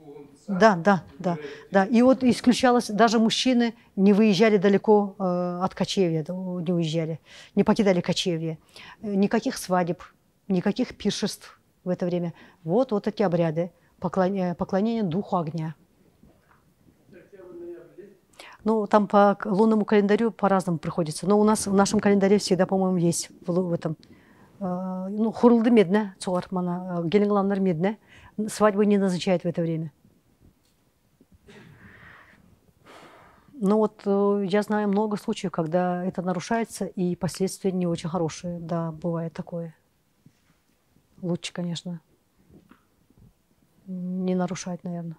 Да, да, да, да. И вот исключалось, даже мужчины не выезжали далеко э, от кочевья, не уезжали, не покидали кочевье. Э, Никаких свадеб, никаких пиршеств в это время. Вот, вот эти обряды поклоня- поклонения духу огня. Ну, там по лунному календарю по-разному приходится. Но у нас в нашем календаре всегда, по-моему, есть в, в этом. э, ну, хурылды медне, цуар, мана, э, геленгландар медне. Свадьбу не назначают в это время. Ну вот э, я знаю много случаев, когда это нарушается, и последствия не очень хорошие. Да, бывает такое. Лучше, конечно, не нарушать, наверное.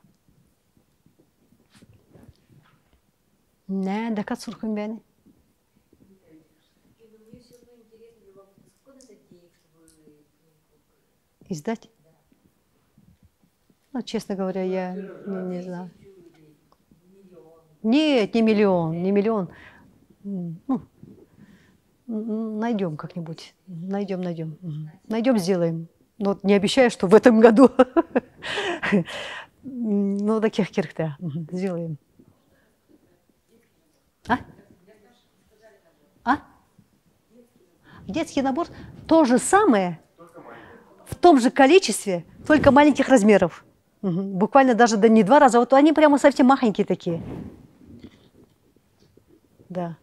Не, да как сурхун бени. Издать? Ну, честно говоря, я не, не знаю. Нет, не миллион, не миллион. М, Ну, найдем как-нибудь. Найдем, найдем. Найдем, сделаем. Но вот не обещаю, что в этом году. Ну, таких кирхта. Сделаем. А? А? Детский набор то же самое, в том же количестве, только маленьких размеров. Буквально даже да не два раза. Вот они прямо совсем махонькие такие. Да.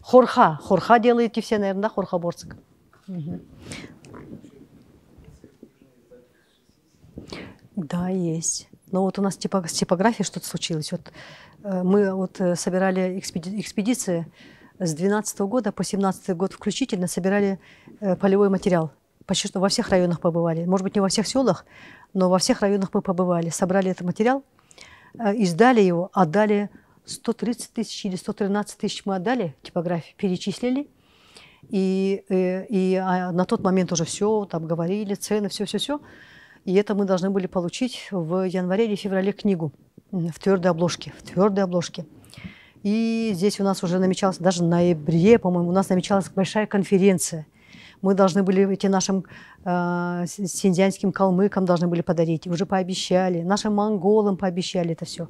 Хорха. Хорха делаете все, наверное, да, хорха борцик? Мгм. Да, есть. Но вот у нас типа, с типографией что-то случилось. Вот, э, мы вот э, собирали экспеди- экспедиции с 12 года по 17 год включительно собирали э, полевой материал. Почти что во всех районах побывали. Может быть, не во всех селах, но во всех районах мы побывали. Собрали этот материал, издали его, отдали 130 тысяч или 113 тысяч мы отдали типографии, перечислили. И, э, и а, на тот момент уже все, там говорили, цены, все-все-все. И это мы должны были получить в январе или феврале книгу в твердой обложке, в твердой обложке. И здесь у нас уже намечалась, даже в ноябре, по-моему, у нас намечалась большая конференция. Мы должны были эти нашим э, с- синьцзянским калмыкам должны были подарить. Уже пообещали, нашим монголам пообещали это все.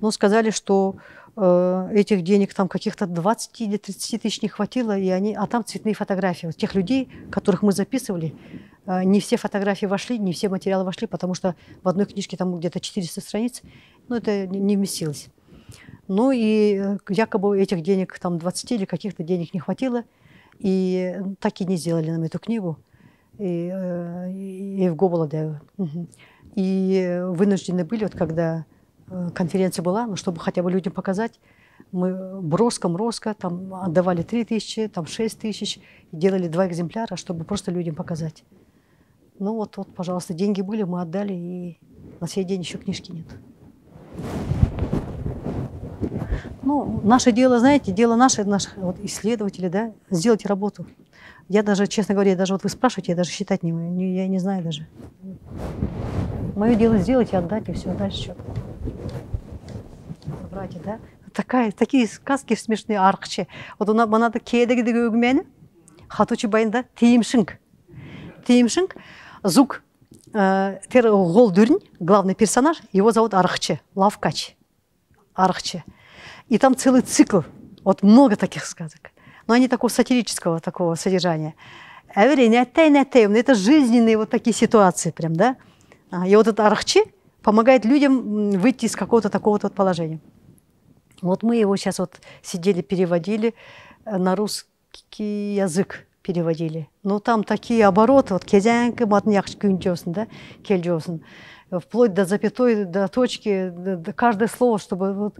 Но сказали, что э, этих денег там каких-то 20 или 30 тысяч не хватило, и они, а там цветные фотографии. Вот тех людей, которых мы записывали, э, не все фотографии вошли, не все материалы вошли, потому что в одной книжке там где-то 400 страниц, но это не- вместилось. Ну и э, якобы этих денег, там 20 или каких-то денег не хватило, и так и не сделали нам эту книгу. И, и в Гоголоде. Мгм. И вынуждены были, вот когда конференция была, ну, чтобы хотя бы людям показать, мы броско, мроско, там отдавали 3 тысячи, там 6 тысяч, делали два экземпляра, чтобы просто людям показать. Ну вот, вот, пожалуйста, деньги были, мы отдали, и на сей день еще книжки нет. Ну, наше дело, знаете, дело наше, наших вот, исследователей, да, сделать работу. Я даже, честно говоря, даже вот вы спрашиваете, я даже считать не, не- я не знаю даже. Мое дело сделать и отдать, и все, дальше что. Братья, да? Такая, такие сказки смешные, архче. Вот у нас, манада кедеги өгмені, хатучи байында тиимшинг. Тиимшинг, зук, э, тер гол дурень, главный персонаж, его зовут Архче, Лавкач. Архче. И там целый цикл, вот много таких сказок. Но они такого сатирического такого содержания. Эвери, нятей, нятей. Это жизненные вот такие ситуации прям, да? А, И вот этот Архче помогает людям выйти из какого-то такого вот положения. Вот мы его сейчас вот сидели, переводили э, на русский язык переводили. Ну, там такие обороты, вот кезянка матняхш күнчесін, да, кельчесін, вплоть до запятой, до точки, до- до каждое слово, чтобы вот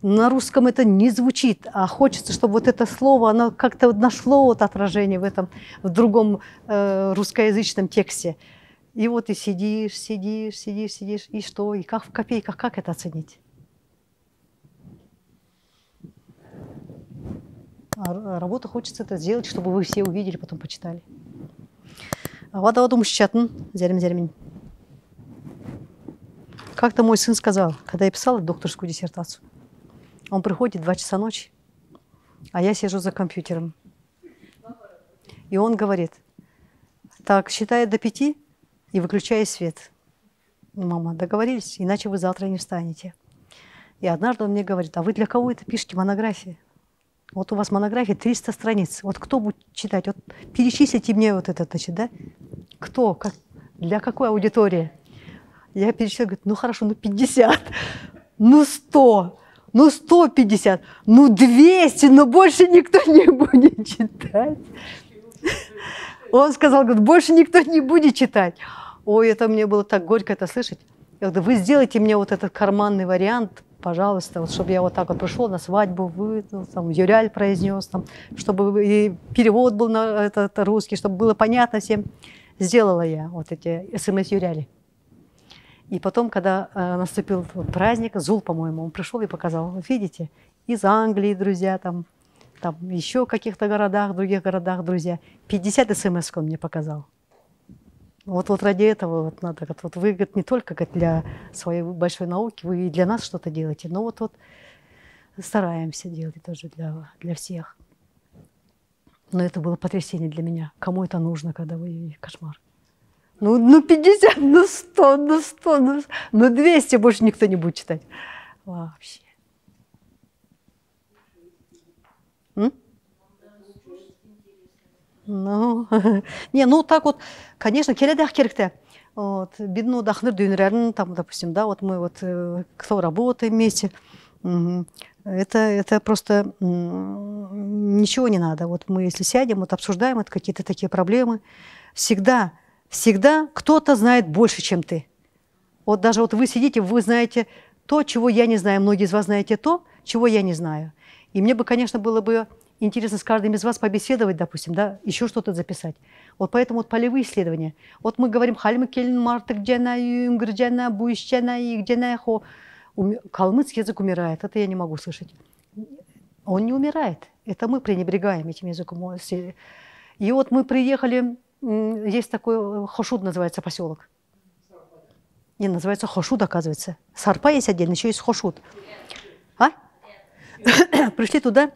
на русском это не звучит, а хочется, чтобы вот это слово, оно как-то нашло вот отражение в этом, в другом э, русскоязычном тексте. И вот и сидишь, сидишь, сидишь, сидишь, и что, и как в копейках, как это оценить? А р- работу хочется это сделать, чтобы вы все увидели, потом почитали. Вада ваду мушчатын, зерим зермин. Как-то мой сын сказал, когда я писала докторскую диссертацию, он приходит 2 часа ночи, а я сижу за компьютером. И он говорит, так, считает до пяти и выключай свет. Мама, договорились, иначе вы завтра не встанете. И однажды он мне говорит, а вы для кого это пишете монографии? Вот у вас монография 300 страниц. Вот кто будет читать? Вот перечислите мне вот это, значит, да? Кто? Как, для какой аудитории? Я перечислила, говорит, ну хорошо, ну 50, ну 100, ну 150, ну 200, но больше никто <laughs> не будет читать. Он сказал, говорит, больше никто не будет читать. Ой, это мне было так горько это слышать. Я говорю, вы сделайте мне вот этот карманный вариант, пожалуйста, вот, чтобы я вот так вот пришел на свадьбу, вы, там, Юряль произнес, там, чтобы и перевод был на этот русский, чтобы было понятно всем. Сделала я вот эти смс-юряли. И потом, когда э, наступил праздник, Зул, по-моему, он пришел и показал, видите, из Англии друзья, там, там еще в каких-то городах, других городах друзья. 50 смс он мне показал. Вот, вот ради этого вот надо, вот, вот вы говорит, не только говорит, для своей большой науки, вы и для нас что-то делаете, но вот, вот стараемся делать тоже для, для всех. Но это было потрясение для меня. Кому это нужно, когда вы кошмар? Ну, ну 50, ну 100, ну 100, ну, ну 200 больше никто не будет читать. Вообще. Ну, <laughs> не, ну так вот, конечно, келеді керекті. Вот, бедно дахныр дюнерерн, там, допустим, да, вот мы вот, э, кто работаем вместе, это, это просто ничего не надо. Вот мы, если сядем, вот обсуждаем вот какие-то такие проблемы, всегда, всегда кто-то знает больше, чем ты. Вот даже вот вы сидите, вы знаете то, чего я не знаю. Многие из вас знаете то, чего я не знаю. И мне бы, конечно, было бы интересно с каждым из вас побеседовать, допустим, да, еще что-то записать. Вот поэтому вот полевые исследования. Вот мы говорим «Хальмы келин мартык джана, юнгр джана, буиш джана, ик джана, хо». Калмыцкий язык умирает, это я не могу слышать. Он не умирает. Это мы пренебрегаем этим языком. И вот мы приехали, есть такой, э, Хошуд называется поселок. Не, называется Хошуд, оказывается. Сарпа есть отдельно, еще есть Хошуд. А? <clears throat> Пришли туда,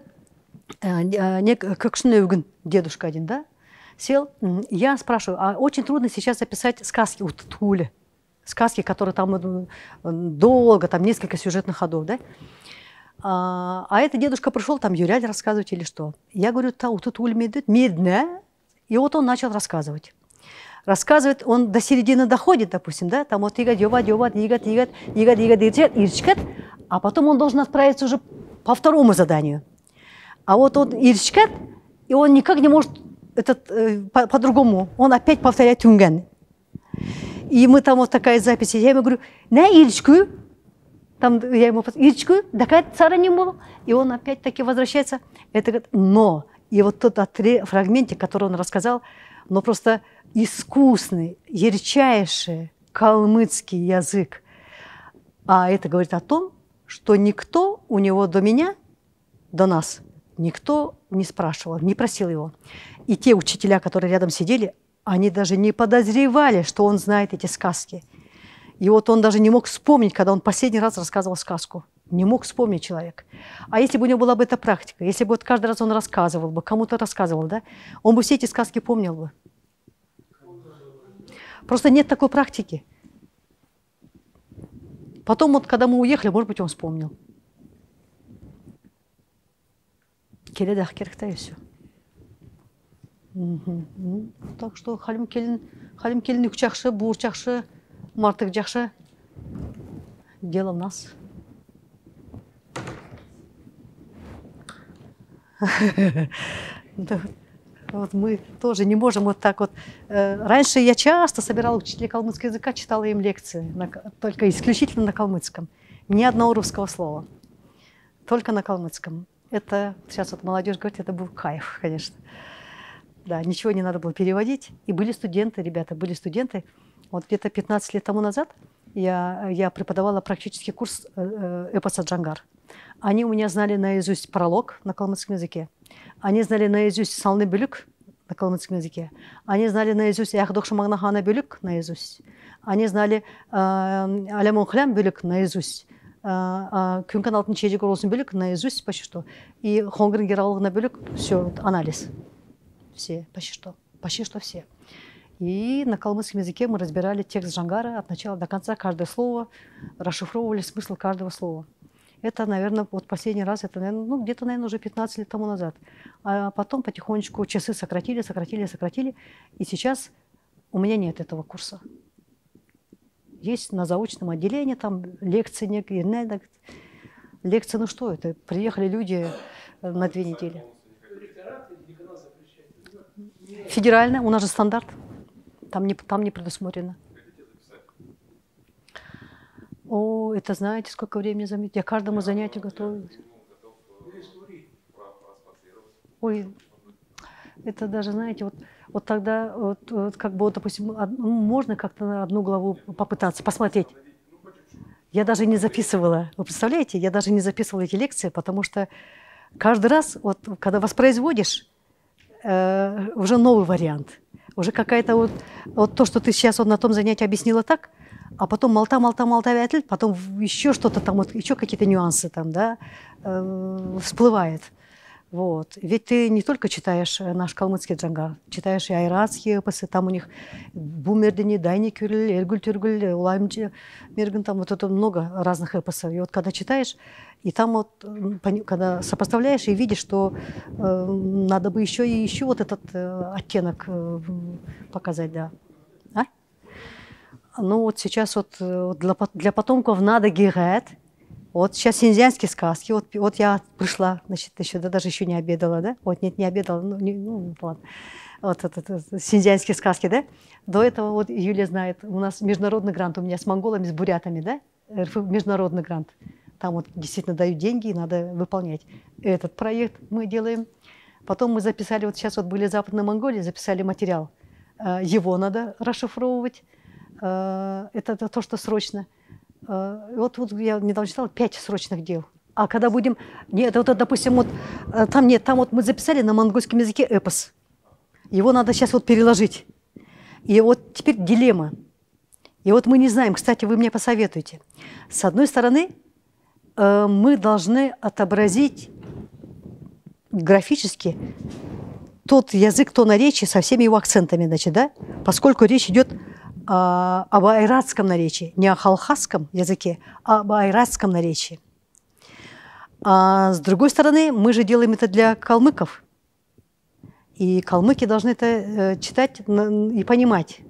э, э, как Шнеуген, дедушка один, да? Сел, я спрашиваю, а очень трудно сейчас записать сказки у Тули. Сказки, которые там э, долго, там несколько сюжетных ходов, да? А, а этот дедушка пришел, там Юряль рассказывать или что. Я говорю, та тут медит, медне. И вот он начал рассказывать. Рассказывает, он до середины доходит, допустим, да, там вот игат, йоват, йоват, игат, игат, игат, игат, игат, а потом он должен отправиться уже по второму заданию. А вот он ирчкат, и он никак не может этот, э, по- по-другому, он опять повторяет тюнген. И мы там вот такая запись, я ему говорю, на ирчку, там я ему Ирочку, такая цара не было. И он опять-таки возвращается. Это говорит, но. И вот тот фрагментик, который он рассказал, но просто искусный, ярчайший калмыцкий язык. А это говорит о том, что никто у него до меня, до нас, никто не спрашивал, не просил его. И те учителя, которые рядом сидели, они даже не подозревали, что он знает эти сказки. И вот он даже не мог вспомнить, когда он последний раз рассказывал сказку. Не мог вспомнить человек. А если бы у него была бы эта практика, если бы вот каждый раз он рассказывал бы, кому-то рассказывал, да, он бы все эти сказки помнил бы. Просто нет такой практики. Потом вот, когда мы уехали, может быть, он вспомнил. Келеді керекті и все. Так что халим келін, халим келін үк жақшы, буыр жақшы, мартык жақшы. Дело в нас. Да. Вот мы тоже не можем вот так вот. Э, Раньше я часто собирала учителей калмыцкого языка, читала им лекции, на к- только исключительно на калмыцком. Ни одного русского слова. Только на калмыцком. Это, сейчас вот молодежь говорит, это был кайф, конечно. Да, ничего не надо было переводить. И были студенты, ребята, были студенты. Вот где-то 15 лет тому назад я, я преподавала практический курс э, э, эпоса Джангар. Они у меня знали наизусть пролог на калмыцком языке. Они знали наизусть Салны Бюлюк на калмыцком языке. Они знали наизусть Яхдокша Магнахана Бюлюк наизусть. Они знали э, Алямон Хлям Бюлюк наизусть. Күнкан алтын чежик оролсын бөлік наизусть почти что. И Хонгрен Гераловна бөлік все, анализ. Все, почти что. Почти что все. И на калмыцком языке мы разбирали текст Джангара от начала до конца, каждое слово, расшифровывали смысл каждого слова. Это, наверное, вот последний раз, это, наверное, ну, где-то, наверное, уже 15 лет тому назад. А потом потихонечку часы сократили, сократили, сократили. И сейчас у меня нет этого курса. Есть на заочном отделении, там лекции некие. Лекции, ну что это? Приехали люди э, на две недели. Федеральная, у нас же стандарт. Там не, там не предусмотрено. О, это знаете, сколько времени займет? Я каждому занятию готовилась. Ой, это даже, знаете, вот, вот тогда, вот, вот как бы, вот, допустим, од- ну, можно как-то на одну главу попытаться посмотреть. Я даже не записывала. Вы представляете, я даже не записывала эти лекции, потому что каждый раз, вот, когда воспроизводишь, э, уже новый вариант. Уже какая-то вот, вот то, что ты сейчас вот на том занятии объяснила так, а потом молта, молта, молта, потом еще что-то там, вот, еще какие-то нюансы там, да, э, всплывает. Вот. Ведь ты не только читаешь э, наш калмыцкий джангар, читаешь и айратские эпосы, там у них Бумердини, Дайни Кюрель, Эргуль Тюргуль, Улаймджи, Мерган, там вот это много разных эпосов. И вот когда читаешь, и там вот, когда сопоставляешь и видишь, что э, надо бы еще и еще вот этот э, оттенок э, показать, да. А? Ну вот сейчас вот э, для, для потомков надо гирет. Вот сейчас индианские сказки. Вот, вот я пришла, значит, еще, да, даже еще не обедала, да? Вот нет, не обедала, ну, не- ну ладно. Вот это, это, синдзянские сказки, да? До этого, вот Юлия знает, у нас международный грант у меня с монголами, с бурятами, да? Международный грант. Там вот действительно дают деньги, и надо выполнять. Этот проект мы делаем. Потом мы записали, вот сейчас вот были в Западной Монголии, записали материал. Э, Его надо расшифровывать. Э, Это, это то, что срочно. Э, Вот, вот я недавно читала пять срочных дел. А когда будем... Нет, вот, допустим, вот э, там нет, там вот мы записали на монгольском языке эпос. Его надо сейчас вот переложить. И вот теперь дилемма. И вот мы не знаем, кстати, вы мне посоветуете. С одной стороны, э, мы должны отобразить графически тот язык, то наречие со всеми его акцентами, значит, да? Поскольку речь идет а, об айратском наречии, не о халхасском языке, а об айратском наречии. А с другой стороны, мы же делаем это для калмыков. И калмыки должны это э, читать и понимать.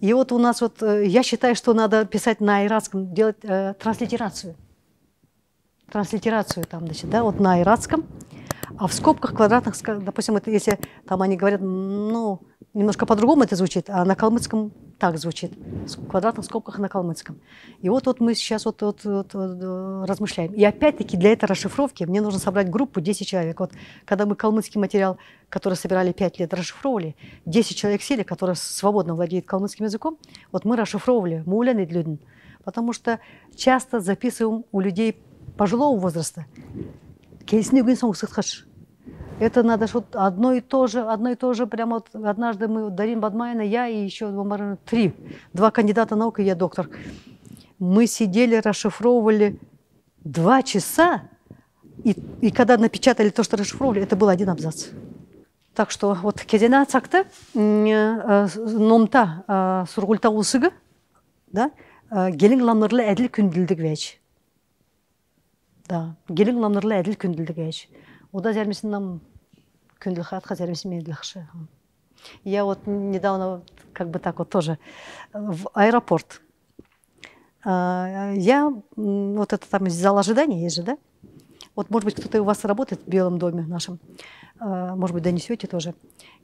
И вот у нас вот, э, я считаю, что надо писать на айратском, делать э, транслитерацию. Транслитерацию там, значит, да, вот на айратском. А в скобках квадратных, допустим, это если там они говорят, ну, немножко по-другому это звучит, а на калмыцком так звучит. В квадратных скобках на калмыцком. И вот, вот мы сейчас вот, вот, вот, вот, э, размышляем. И опять-таки для этой расшифровки мне нужно собрать группу 10 человек. Вот когда мы калмыцкий материал, который собирали 5 лет, расшифровывали, 10 человек сели, которые свободно владеют калмыцким языком, вот мы расшифровывали «Мулян и Длюден». Потому что часто записываем у людей пожилого возраста «Келесіне соң сытхаш». Это надо что одно и то же, одно и то же. Прямо вот однажды мы, вот Дарин Бадмайна, я и еще по-моему, три, два кандидата наук, и я доктор. Мы сидели, расшифровывали два часа, и, и когда напечатали то, что расшифровывали, это был один абзац. Так что вот кезена цакты э, номта э, сургульта усыгы, да, э, гелин ламнырлы әділ күнділдік вәч. Да, гелин ламнырлы әділ күнділдік вәч. Ода зәрмесін нам күнділ хатқа зәрмесін менділхші. Я вот недавно вот как бы так вот тоже э, в аэропорт. А, Я, м, вот это там зал ожидания есть же, да? Вот, может быть, кто-то у вас работает в Белом доме нашем, а, может быть, донесете тоже.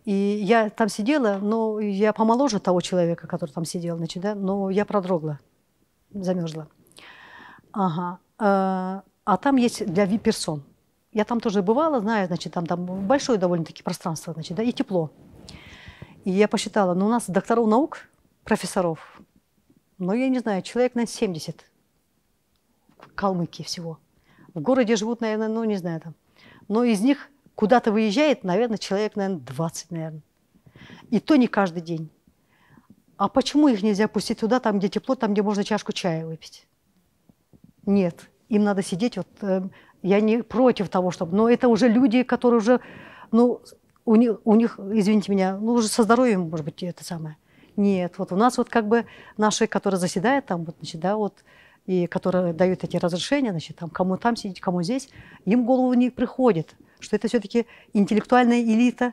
И я там сидела, но я помоложе того человека, который там сидел, значит, да, но я продрогла, замерзла. Ага. А, а там есть для вип-персон. я там тоже бывала, знаю, значит, там, там большое довольно-таки пространство, значит, да, и тепло. И я посчитала, ну, у нас докторов наук, профессоров, ну, я не знаю, человек на 70 в Калмыкии всего. В городе живут, наверное, ну, не знаю, там. Но из них куда-то выезжает, наверное, человек, наверное, 20, наверное. И то не каждый день. А почему их нельзя пустить туда, там, где тепло, там, где можно чашку чая выпить? Нет, им надо сидеть. Вот, э, я не против того, чтобы... Но это уже люди, которые уже... Ну, у них, у них, извините меня, ну, уже со здоровьем, может быть, это самое. Нет, вот у нас вот как бы наши, которые заседают там, вот, значит, да, вот, и которые дают эти разрешения, значит, там, кому там сидеть, кому здесь, им в голову не приходит, что это все-таки интеллектуальная элита,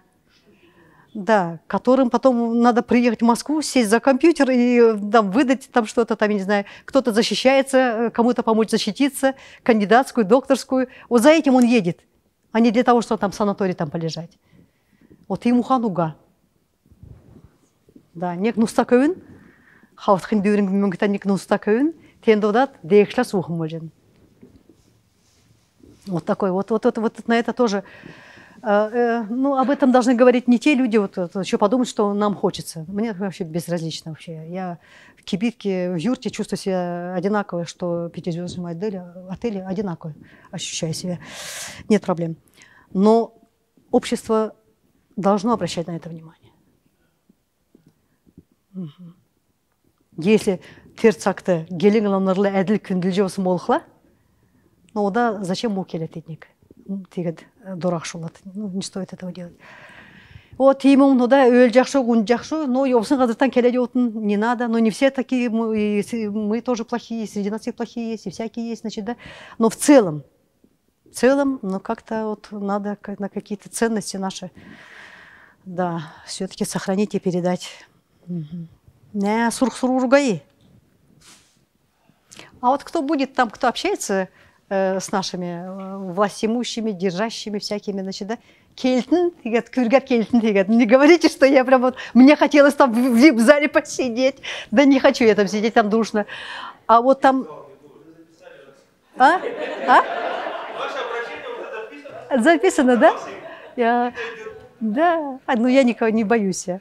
да, которым потом надо приехать в Москву, сесть за компьютер и э, там, выдать там что-то, там, я не знаю, кто-то защищается, э, кому-то помочь защититься, кандидатскую, докторскую. Вот за этим он едет, а не для того, чтобы там в санатории там полежать. Вот ему хануга. Да, нек нуста көйін, хавтхын дөрін мүмкін нек нуста көйін, тендодат дейхшла сухым можен. Вот такой, вот, вот, вот, вот на это тоже э, э, ну, об этом должны говорить не те люди, вот, вот еще подумать, что нам хочется. Мне вообще безразлично вообще. Я в кибитке, в юрте чувствую себя одинаково, что пятизвездочном отеле, отеле одинаково ощущаю себя. Нет проблем. Но общество должно обращать на это внимание. Мгм. если терцакты гелиңланырлы әділ күнділжеусым болықла но ода зачем ол тегед дурак шулат ну не стоит этого делать. Вот тимум ну да өл жакшы гун жакшы но ёбсын казыртан келе жотун не надо. Но не все такие мы, и мы тоже плохие и среди нас всех плохие есть и всякие есть значит да. Но в целом в целом ну как-то вот надо как- на какие-то ценности наши да все-таки сохранить и передать. Не сурх суруругаи а вот кто будет там кто общается э, с нашими э, властимущими держащими всякими значит да кельтін тегет күргер кельтін тегет не говорите что я прям вот мне хотелось там в вип-зале посидеть да не хочу я там сидеть там душно а вот там а? А? Записано, да? Я... Да. А, ну, я никого не боюсь. я.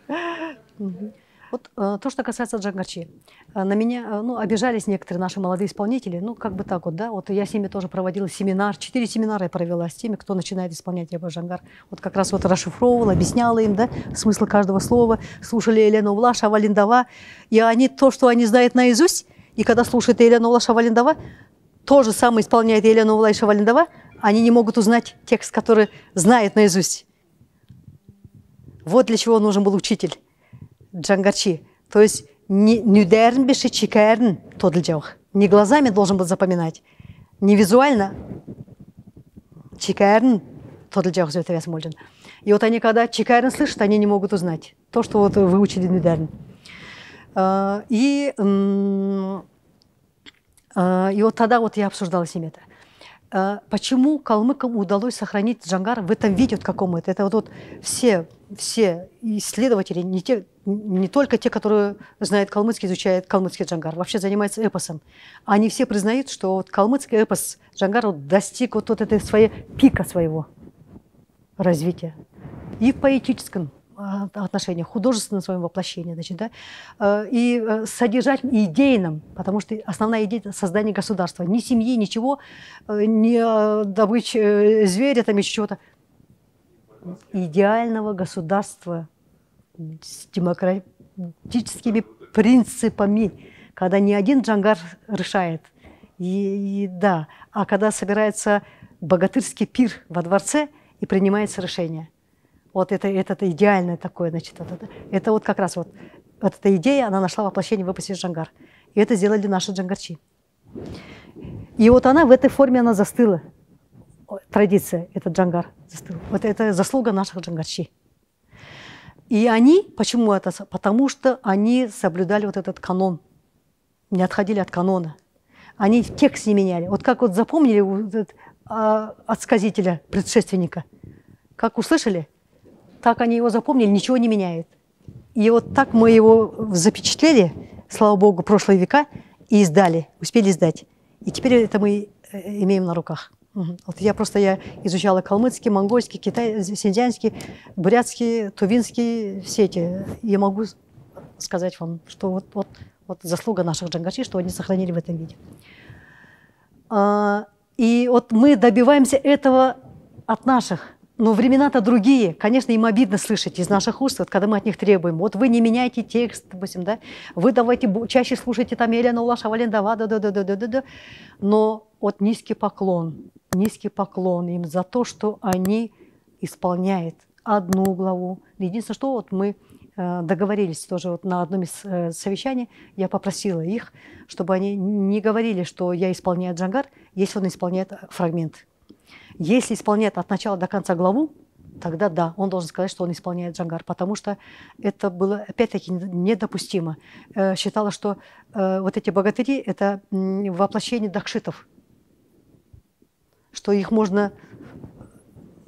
Вот э, то, что касается Джангарчи. Э, На меня э, ну, обижались некоторые наши молодые исполнители. Ну, как бы так вот, да. Вот я с ними тоже проводила семинар. Четыре семинара я провела с теми, кто начинает исполнять Рябой Джангар. Вот как раз вот расшифровывала, объясняла им, да, смысл каждого слова. Слушали Елену Влаша, Валиндова. И они то, что они знают наизусть, и когда слушают Елену Влаша, Валиндова, то же самое исполняет Елена Влаиша Валендова, они не могут узнать текст, который знает наизусть. Вот для чего нужен был учитель Джангарчи. То есть не нюдерн беши чикерн тодылжаух. Не глазами должен был запоминать, не визуально. Чикерн тодылжаух зветовес мольжен. И вот они, когда чикерн слышат, они не могут узнать то, что вот выучили нюдерн. А, И а, И вот тогда вот я обсуждала с ними это. А, Почему калмыкам удалось сохранить Джангар в этом виде вот каком это? Это вот, вот все, все исследователи, не, те, не только те, которые знают калмыцкий, изучают калмыцкий Джангар, вообще занимаются эпосом. Они все признают, что вот калмыцкий эпос Джангар вот достиг вот, вот этой своей пика своего развития. И в поэтическом а, отношении, художественном своем воплощении, значит, да, Э, и э, содержательном, и потому что основная идея – это создание государства. Ни семьи, ничего, э, не добыча э, зверя, там еще чего-то. Идеального государства с демократическими принципами, когда не один джангар решает, и, и да, а когда собирается богатырский пир во дворце и принимается решение. Вот это, это, это идеальное такое, значит, это, это, вот как раз вот, вот эта идея, она нашла воплощение в эпосе Джангар. И это сделали наши джангарчи. И вот она в этой форме, она застыла. Традиция, это джангар застыл. Вот это заслуга наших джангарчи. И они, почему это? Потому что они соблюдали вот этот канон, не отходили от канона. Они текст не меняли. Вот как вот запомнили этот, а, от сказителя, предшественника, как услышали, так они его запомнили, ничего не меняет. И вот так мы его запечатлели, слава богу, прошлые века, и издали, успели издать. И теперь это мы э, имеем на руках. Вот я просто я изучала калмыцкий, монгольский, китай, синьцзянский, бурятский, тувинский, все эти. Я могу сказать вам, что вот, вот, вот заслуга наших джангачи, что они сохранили в этом виде. А, И вот мы добиваемся этого от наших. Но времена-то другие. Конечно, им обидно слышать из наших уст, вот, когда мы от них требуем. Вот вы не меняйте текст, допустим, да? Вы давайте чаще слушайте там Елена Улаша Валендова, да, да, да, да, да, да, да. Но вот низкий поклон, низкий поклон им за то, что они исполняют одну главу. Единственное, что вот мы э, договорились тоже вот на одном из э, совещаний, я попросила их, чтобы они не говорили, что я исполняю джангар, если он исполняет фрагмент. Если исполняет от начала до конца главу, тогда да, он должен сказать, что он исполняет джангар, потому что это было, опять-таки, недопустимо. Э, Считала, что э, вот эти богатыри – это воплощение дакшитов, что их можно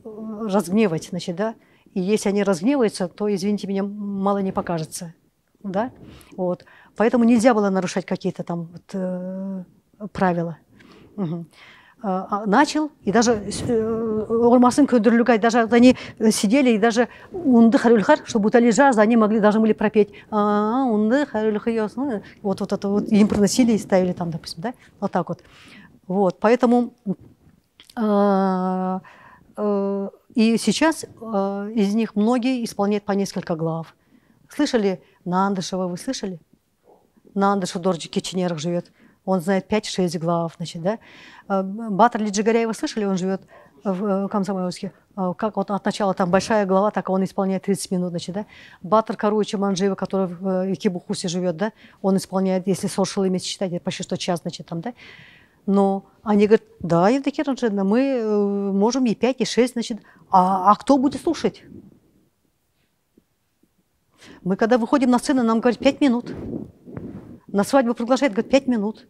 э, разгневать, значит, да, и если они разгневаются, то, извините меня, мало не покажется, да, вот. Поэтому нельзя было нарушать какие-то там вот, правила. Мгм. А, а, начал, и даже э, Ормасын көндірілуге, даже они сидели, и даже унды харюльхар, чтобы утоли жажду, они могли, должны были пропеть «А, унды харюльхар», ну, вот, вот это вот, им приносили и ставили там, допустим, да, вот так вот. Вот, поэтому э, и сейчас э, из них многие исполняют по несколько глав. Слышали Нандышева, вы слышали? Нандышев Дорджи Киченерах живет. Он знает 5-6 глав, значит, да. А, Батр Лиджигаряева слышали, он живет в э, Комсомольске. А, Как вот от начала там большая глава, так он исполняет 30 минут, значит, да. Батр Каруича Манжиева, который в э, Икибухусе живет, да, он исполняет, если social имя считать, это почти что час, значит, там, да. Но они говорят, да, Евдокия Ранжевна, мы э, можем и 5, и 6, значит, а, а кто будет слушать? Мы когда выходим на сцену, нам говорят 5 минут. На свадьбу приглашают, говорят, 5 минут.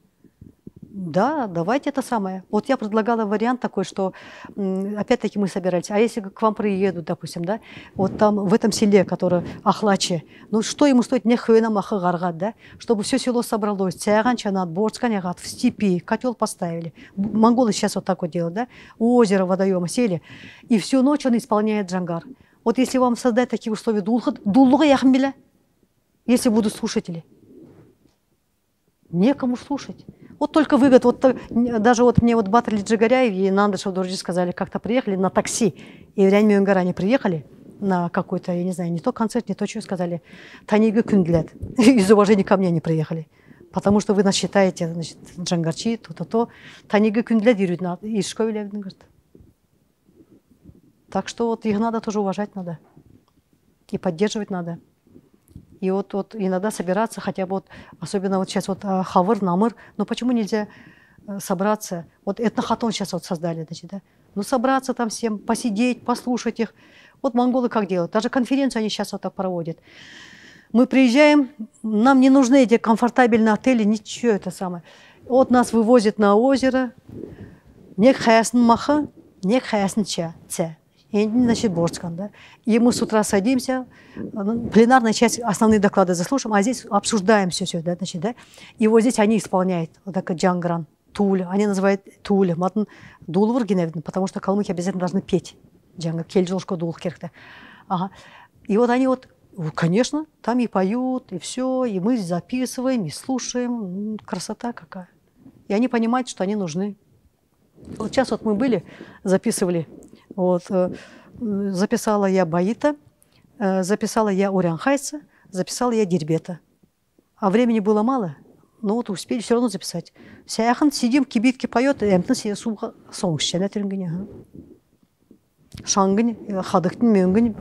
Да, давайте это самое. Вот я предлагала вариант такой, что опять-таки мы собирались. А если к вам приедут, допустим, да, вот там в этом селе, которое Ахлаче, ну что ему стоит не хвена гаргат, да, чтобы все село собралось, Цяган, Чанат, Борцканягат, в степи, котел поставили. Монголы сейчас вот так вот делают, да, у озера водоема сели, и всю ночь он исполняет джангар. Вот если вам создать такие условия, дулхат, дуллуга яхмиля, если будут слушатели. Некому слушать. Вот только выгод, вот даже вот мне вот Батыр Джигаряев и Нандышев Дорджи сказали, как-то приехали на такси, и в Рянь приехали на какой-то, я не знаю, не то концерт, не то что сказали, Танига Кюндлет. <laughs> Из уважения ко мне не приехали. Потому что вы нас считаете, значит, Джангарчи, то-то, то. Танига Кюндлет из школы, говорит. Так что вот их надо тоже уважать надо. И поддерживать надо. И вот, вот иногда собираться, хотя бы вот, особенно вот сейчас вот а, хавыр, намыр, но почему нельзя э, собраться? Вот этнохатон сейчас вот создали, значит, да? Ну, собраться там всем, посидеть, послушать их. Вот монголы как делают? Даже конференцию они сейчас вот так проводят. Мы приезжаем, нам не нужны эти комфортабельные отели, ничего это самое. Вот нас вывозят на озеро, не хаясын маха, не хаясын ча, ця. И, значит, Борскан, да. И мы с утра садимся, ну, пленарная часть, основные доклады заслушаем, а здесь обсуждаем все, все, да, значит, да. И вот здесь они исполняют, вот такой джангран, туль, они называют туль, матын дулвар геневин, потому что калмыки обязательно должны петь джангар, кельджолшко дул керхте. Ага. И вот они вот, конечно, там и поют, и все, и мы записываем, и слушаем, красота какая. И они понимают, что они нужны. Вот сейчас вот мы были, записывали, вот, э, записала я Баита, э, записала я Урянхайца, записала я Дербета. А времени было мало, но вот успели все равно записать. Сяхан сидим, кибитки поет, эмтін сие суға соңышчана түрінгіне. Шаңгын, э, хадықтың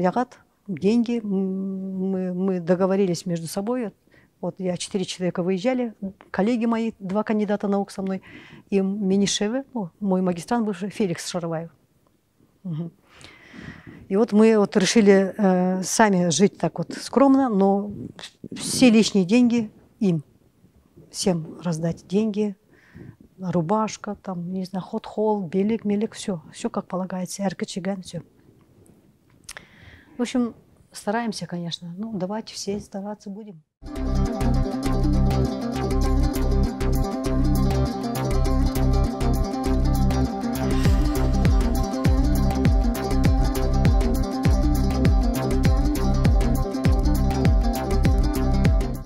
ягат, деньги. Мы, мы договорились между собой. Вот я четыре человека выезжали, коллеги мои, два кандидата наук со мной, и Минишеве, ну, мой магистрант бывший, Феликс Шароваев. Мгм. И вот мы вот решили э, сами жить так вот скромно, но все лишние деньги им, всем раздать деньги, рубашка, там, не знаю, хот-холл, белик, мелик, все, все как полагается, эрка, чиган, все. В общем, стараемся, конечно. Ну, давайте все сдаваться будем.